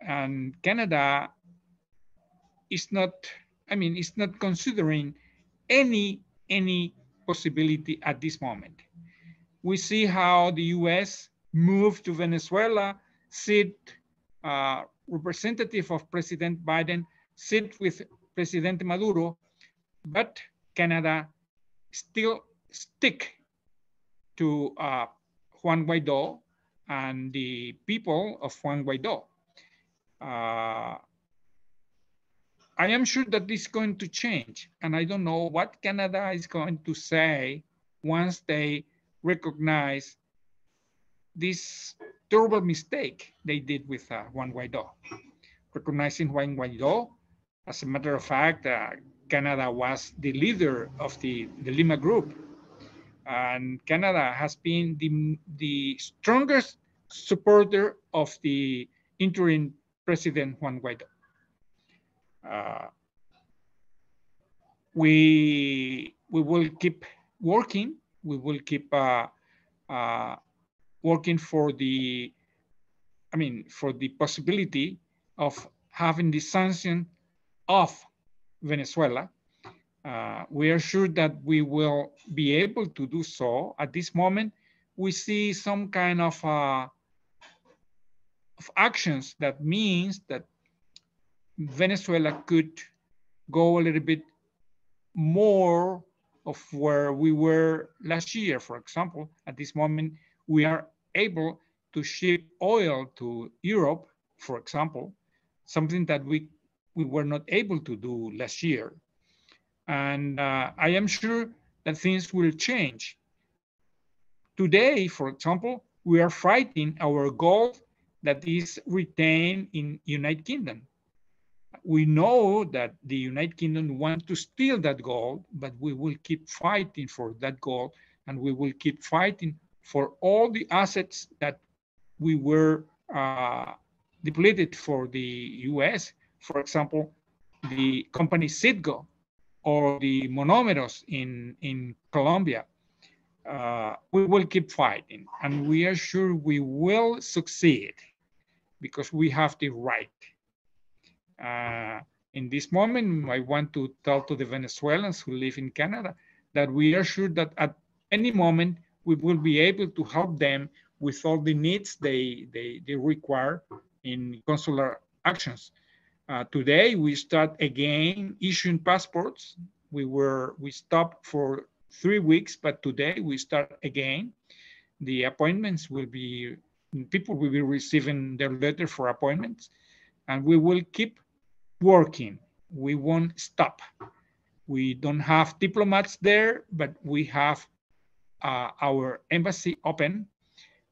And Canada is not, I mean, it's not considering any, any possibility at this moment. We see how the US moved to Venezuela, sit uh, representative of President Biden, sit with President Maduro, but Canada still stick to uh, Juan Guaido and the people of Juan Guaido. Uh, I am sure that this is going to change, and I don't know what Canada is going to say once they recognize this terrible mistake they did with uh, Juan Guaido. Recognizing Juan Guaido, as a matter of fact, uh, Canada was the leader of the, the Lima group. And Canada has been the, the strongest supporter of the interim President Juan Guaido. Uh, we, we will keep working. We will keep uh, uh, working for the, I mean, for the possibility of having the sanction of Venezuela. Uh, we are sure that we will be able to do so. At this moment, we see some kind of, uh, of actions that means that Venezuela could go a little bit more of where we were last year. For example, at this moment, we are able to ship oil to Europe, for example, something that we, we were not able to do last year. And uh, I am sure that things will change. Today, for example, we are fighting our gold that is retained in United Kingdom we know that the United Kingdom want to steal that gold, but we will keep fighting for that gold and we will keep fighting for all the assets that we were uh, depleted for the US. For example, the company Citgo or the Monómeros in, in Colombia. Uh, we will keep fighting and we are sure we will succeed because we have the right uh, in this moment, I want to tell to the Venezuelans who live in Canada that we are sure that at any moment we will be able to help them with all the needs they, they, they require in consular actions. Uh, today, we start again issuing passports. We were we stopped for three weeks, but today we start again. The appointments will be people will be receiving their letter for appointments, and we will keep working. We won't stop. We don't have diplomats there, but we have uh, our embassy open.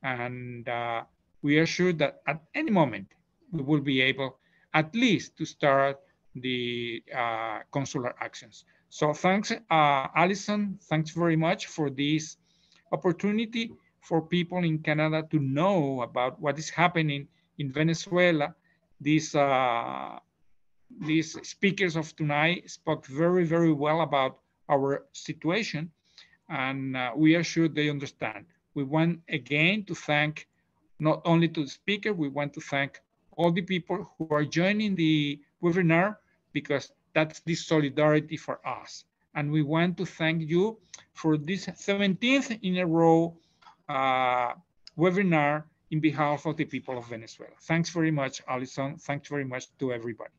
And uh, we are sure that at any moment, we will be able at least to start the uh, consular actions. So thanks, uh, Alison. Thanks very much for this opportunity for people in Canada to know about what is happening in Venezuela. These, uh, these speakers of tonight spoke very, very well about our situation, and uh, we are sure they understand. We want again to thank not only to the speaker, we want to thank all the people who are joining the webinar because that's the solidarity for us. And we want to thank you for this 17th in a row uh, webinar in behalf of the people of Venezuela. Thanks very much, Alison. Thanks very much to everybody.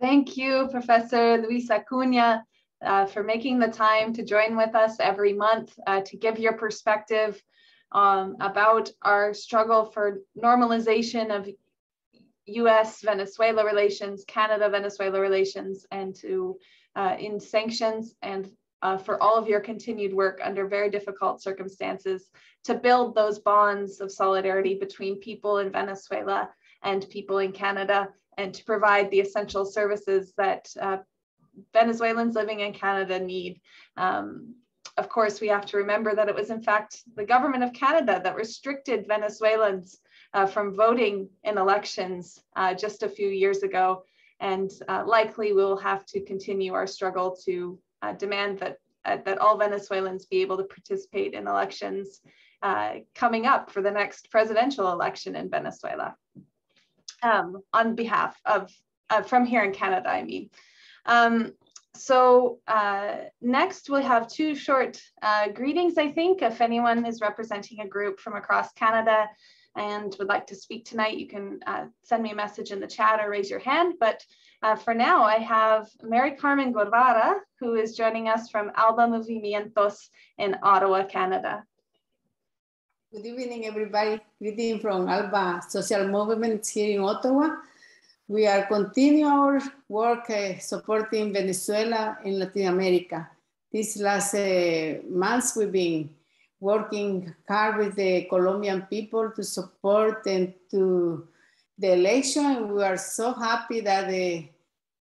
Thank you, Professor Luis Acuna, uh, for making the time to join with us every month uh, to give your perspective um, about our struggle for normalization of US Venezuela relations, Canada Venezuela relations, and to uh, in sanctions and uh, for all of your continued work under very difficult circumstances to build those bonds of solidarity between people in Venezuela and people in Canada and to provide the essential services that uh, Venezuelans living in Canada need. Um, of course, we have to remember that it was in fact the government of Canada that restricted Venezuelans uh, from voting in elections uh, just a few years ago. And uh, likely we'll have to continue our struggle to uh, demand that, uh, that all Venezuelans be able to participate in elections uh, coming up for the next presidential election in Venezuela. Um, on behalf of, from here in Canada, I mean. Um, so uh, next we'll have two short uh, greetings, I think. If anyone is representing a group from across Canada and would like to speak tonight, you can uh, send me a message in the chat or raise your hand. But uh, for now, I have Mary Carmen Guevara, who is joining us from Alba Movimientos in Ottawa, Canada. Good evening, everybody. Greeting from Alba Social Movements here in Ottawa. We are continuing our work uh, supporting Venezuela in Latin America. These last uh, months, we've been working hard with the Colombian people to support and to the election. We are so happy that the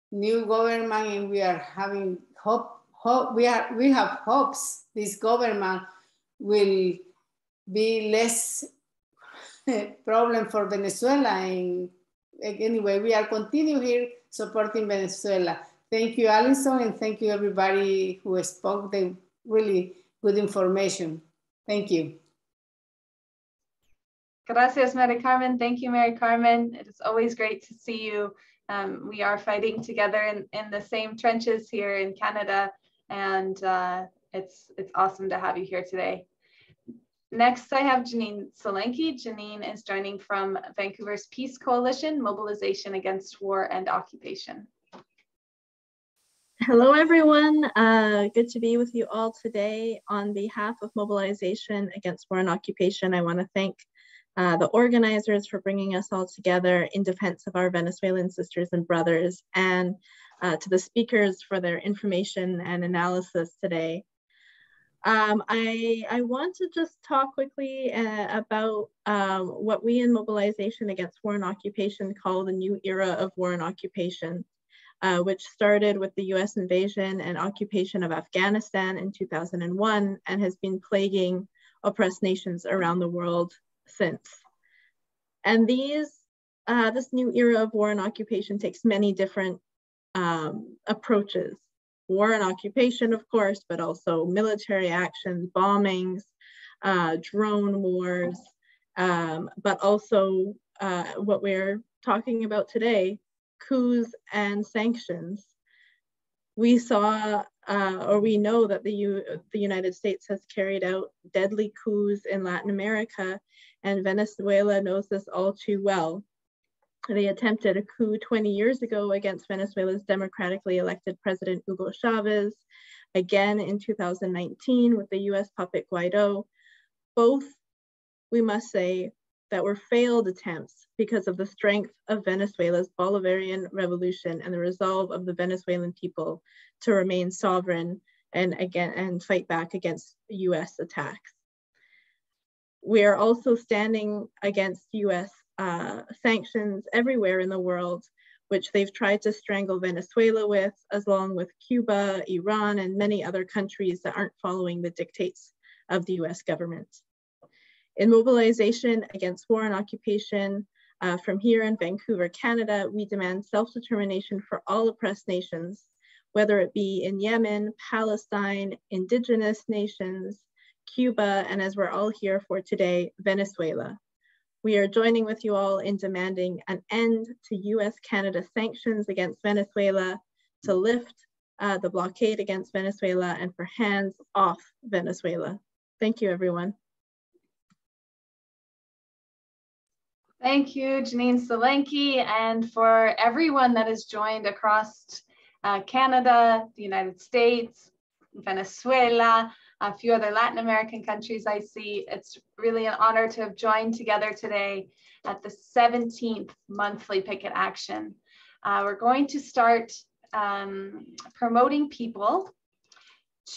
new government and we are having hope, hope we, are, we have hopes this government will be less problem for Venezuela and anyway, we are continue here supporting Venezuela. Thank you, Alison, and thank you everybody who spoke the really good information. Thank you. Gracias, Mary Carmen. Thank you, Mary Carmen. It is always great to see you. Um, we are fighting together in, in the same trenches here in Canada, and uh, it's, it's awesome to have you here today. Next, I have Janine Solanki. Janine is joining from Vancouver's Peace Coalition, Mobilization Against War and Occupation. Hello, everyone. Uh, good to be with you all today. On behalf of Mobilization Against War and Occupation, I want to thank uh, the organizers for bringing us all together in defense of our Venezuelan sisters and brothers, and uh, to the speakers for their information and analysis today. Um, I, I want to just talk quickly uh, about um, what we in Mobilization Against War and Occupation call the new era of war and occupation, uh, which started with the US invasion and occupation of Afghanistan in 2001 and has been plaguing oppressed nations around the world since. And these, uh, this new era of war and occupation takes many different um, approaches war and occupation, of course, but also military actions, bombings, uh, drone wars, um, but also uh, what we're talking about today, coups and sanctions. We saw, uh, or we know that the, U the United States has carried out deadly coups in Latin America, and Venezuela knows this all too well. They attempted a coup 20 years ago against Venezuela's democratically elected president Hugo Chavez, again in 2019 with the US puppet Guaido. Both, we must say, that were failed attempts because of the strength of Venezuela's Bolivarian revolution and the resolve of the Venezuelan people to remain sovereign and again and fight back against US attacks. We are also standing against US uh, sanctions everywhere in the world, which they've tried to strangle Venezuela with, as along with Cuba, Iran, and many other countries that aren't following the dictates of the US government. In mobilization against war and occupation, uh, from here in Vancouver, Canada, we demand self-determination for all oppressed nations, whether it be in Yemen, Palestine, indigenous nations, Cuba, and as we're all here for today, Venezuela. We are joining with you all in demanding an end to US-Canada sanctions against Venezuela, to lift uh, the blockade against Venezuela, and for hands off Venezuela. Thank you, everyone. Thank you, Janine Solanki, and for everyone that has joined across uh, Canada, the United States, Venezuela, a few other Latin American countries I see. It's really an honor to have joined together today at the 17th monthly picket action. Uh, we're going to start um, promoting people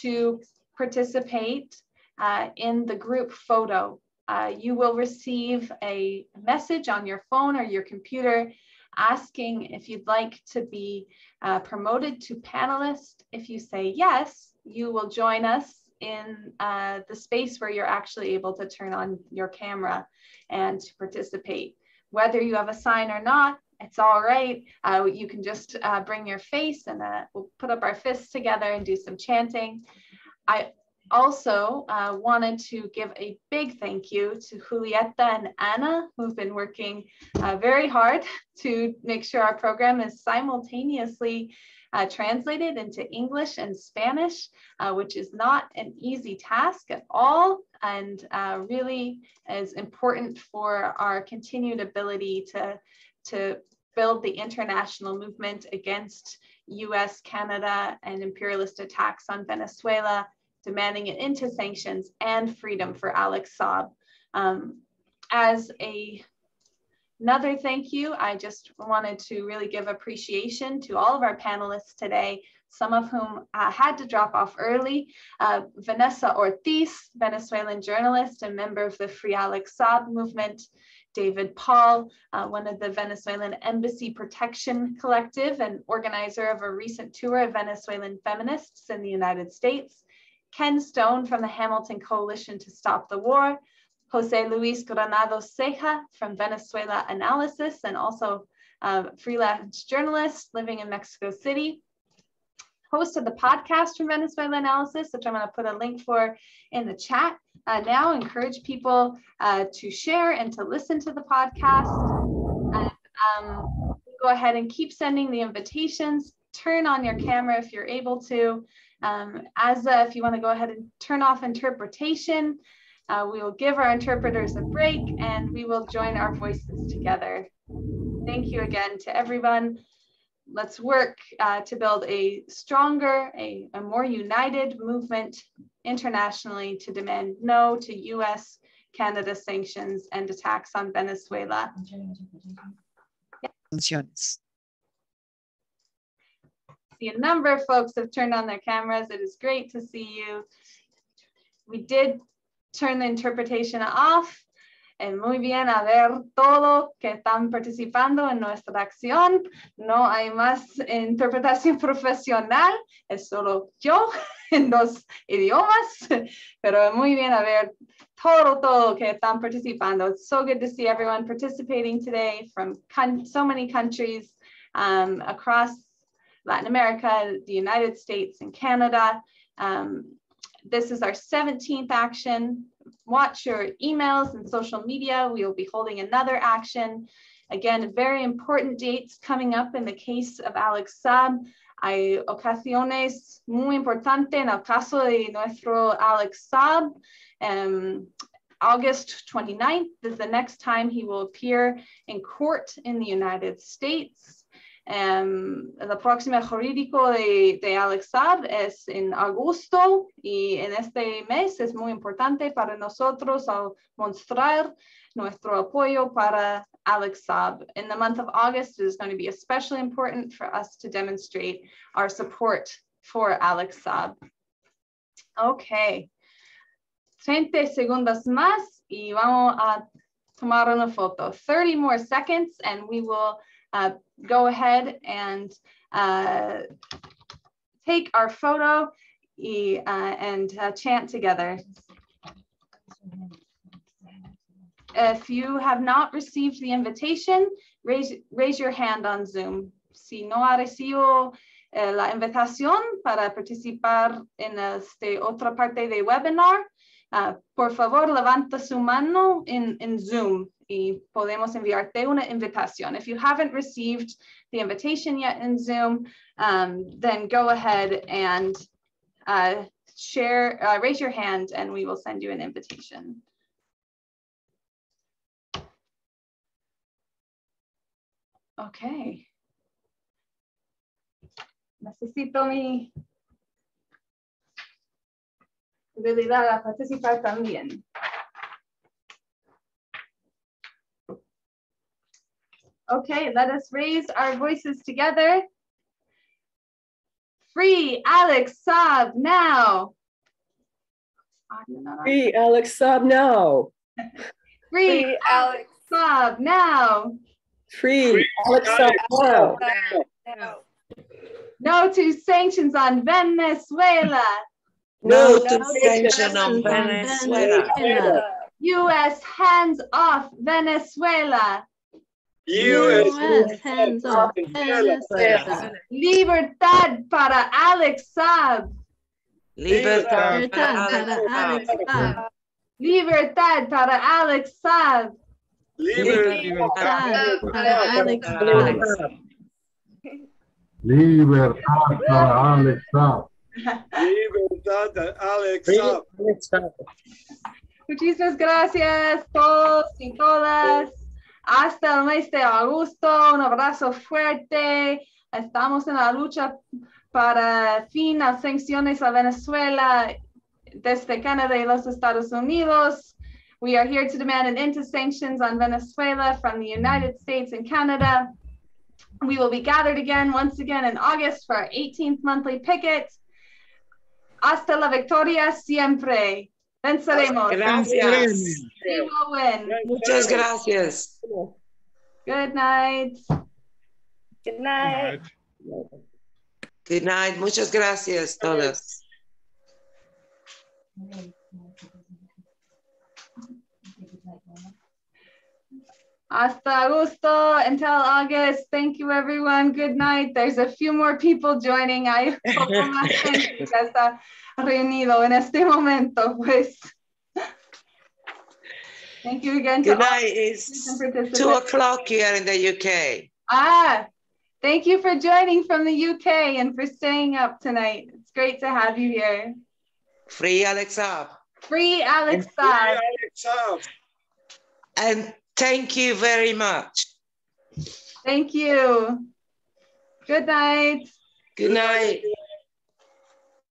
to participate uh, in the group photo uh, you will receive a message on your phone or your computer asking if you'd like to be uh, promoted to panelist. If you say yes, you will join us in uh, the space where you're actually able to turn on your camera and to participate. Whether you have a sign or not, it's all right. Uh, you can just uh, bring your face and uh, we'll put up our fists together and do some chanting. I also uh, wanted to give a big thank you to Julieta and Anna, who've been working uh, very hard to make sure our program is simultaneously uh, translated into English and Spanish, uh, which is not an easy task at all, and uh, really is important for our continued ability to, to build the international movement against US, Canada, and imperialist attacks on Venezuela demanding an end to sanctions and freedom for Alex Saab. Um, as a Another thank you. I just wanted to really give appreciation to all of our panelists today, some of whom uh, had to drop off early. Uh, Vanessa Ortiz, Venezuelan journalist and member of the Free Alex Saab movement. David Paul, uh, one of the Venezuelan Embassy Protection Collective and organizer of a recent tour of Venezuelan feminists in the United States. Ken Stone from the Hamilton Coalition to Stop the War, Jose Luis Granados Ceja from Venezuela Analysis and also freelance journalist living in Mexico City. Host of the podcast from Venezuela Analysis, which I'm going to put a link for in the chat. Uh, now, encourage people uh, to share and to listen to the podcast. And um, go ahead and keep sending the invitations. Turn on your camera if you're able to. Um, as if you want to go ahead and turn off interpretation, uh, we will give our interpreters a break and we will join our voices together. Thank you again to everyone. Let's work uh, to build a stronger, a, a more united movement internationally to demand no to US, Canada sanctions and attacks on Venezuela. Yeah see a number of folks have turned on their cameras. It is great to see you. We did turn the interpretation off. Eh, muy bien, a ver todo que están participando en nuestra acción. No hay más interpretación profesional, es solo yo en dos idiomas, pero muy bien a ver todo, todo que están participando. It's so good to see everyone participating today from so many countries um, across Latin America, the United States, and Canada. Um, this is our 17th action. Watch your emails and social media. We will be holding another action. Again, very important dates coming up in the case of Alex Saab. Hay ocasiones muy importantes en el caso de nuestro Alex Saab. Um, August 29th is the next time he will appear in court in the United States. Um, la próxima jurídico de, de Alex Saab es en agosto y en este mes es muy importante para nosotros al mostrar nuestro apoyo para Alex Saab. In the month of August, it is going to be especially important for us to demonstrate our support for Alex Saab. Ok. 30 segundos más y vamos a tomar una foto. 30 more seconds and we will uh, go ahead and uh, take our photo uh, and uh, chant together. If you have not received the invitation, raise, raise your hand on Zoom. Si no ha recibido eh, la invitación para participar en este otra parte del webinar, uh, por favor levanta su mano en, en Zoom y podemos enviarte una invitación. If you haven't received the invitation yet in Zoom, um, then go ahead and uh, share, uh, raise your hand and we will send you an invitation. Okay. Necesito mi habilidad a participar también. Okay, let us raise our voices together. Free Alex Saab now. Free Alex Saab now. Free, Free Alex Saab now. Free Alex Saab now. No to sanctions on Venezuela. No to sanctions on Venezuela. U.S. hands off Venezuela. U.S. hands. Libertad para Alex Saab. Libertad Libertad para para Alex Saab. Libertad para Alex Saab. Libertad para Alex Saab. Libertad para Alex Saab. Libertad de Alex Saab. Muchísimas gracias todos y todas. Hasta el mes de agosto. Un abrazo fuerte. Estamos en la lucha para fin a sanciones a Venezuela desde Canadá y los Estados Unidos. We are here to demand an end to sanctions on Venezuela from the United States and Canada. We will be gathered again once again in August for our 18th monthly picket. Hasta la victoria siempre. Venceremos. Gracias. We will win. Muchas gracias. Good night. Good night. Good night. Muchas gracias todos. Hasta agosto until August. Thank you, everyone. Good night. There's a few more people joining. Hay poco más gente que está reunido en este momento, pues. Thank you again Good night. who It's two o'clock here in the UK. Ah, thank you for joining from the UK and for staying up tonight. It's great to have you here. Free Alex Saab. Free Alex Free Alex Saab. And thank you very much. Thank you. Good night. Good night.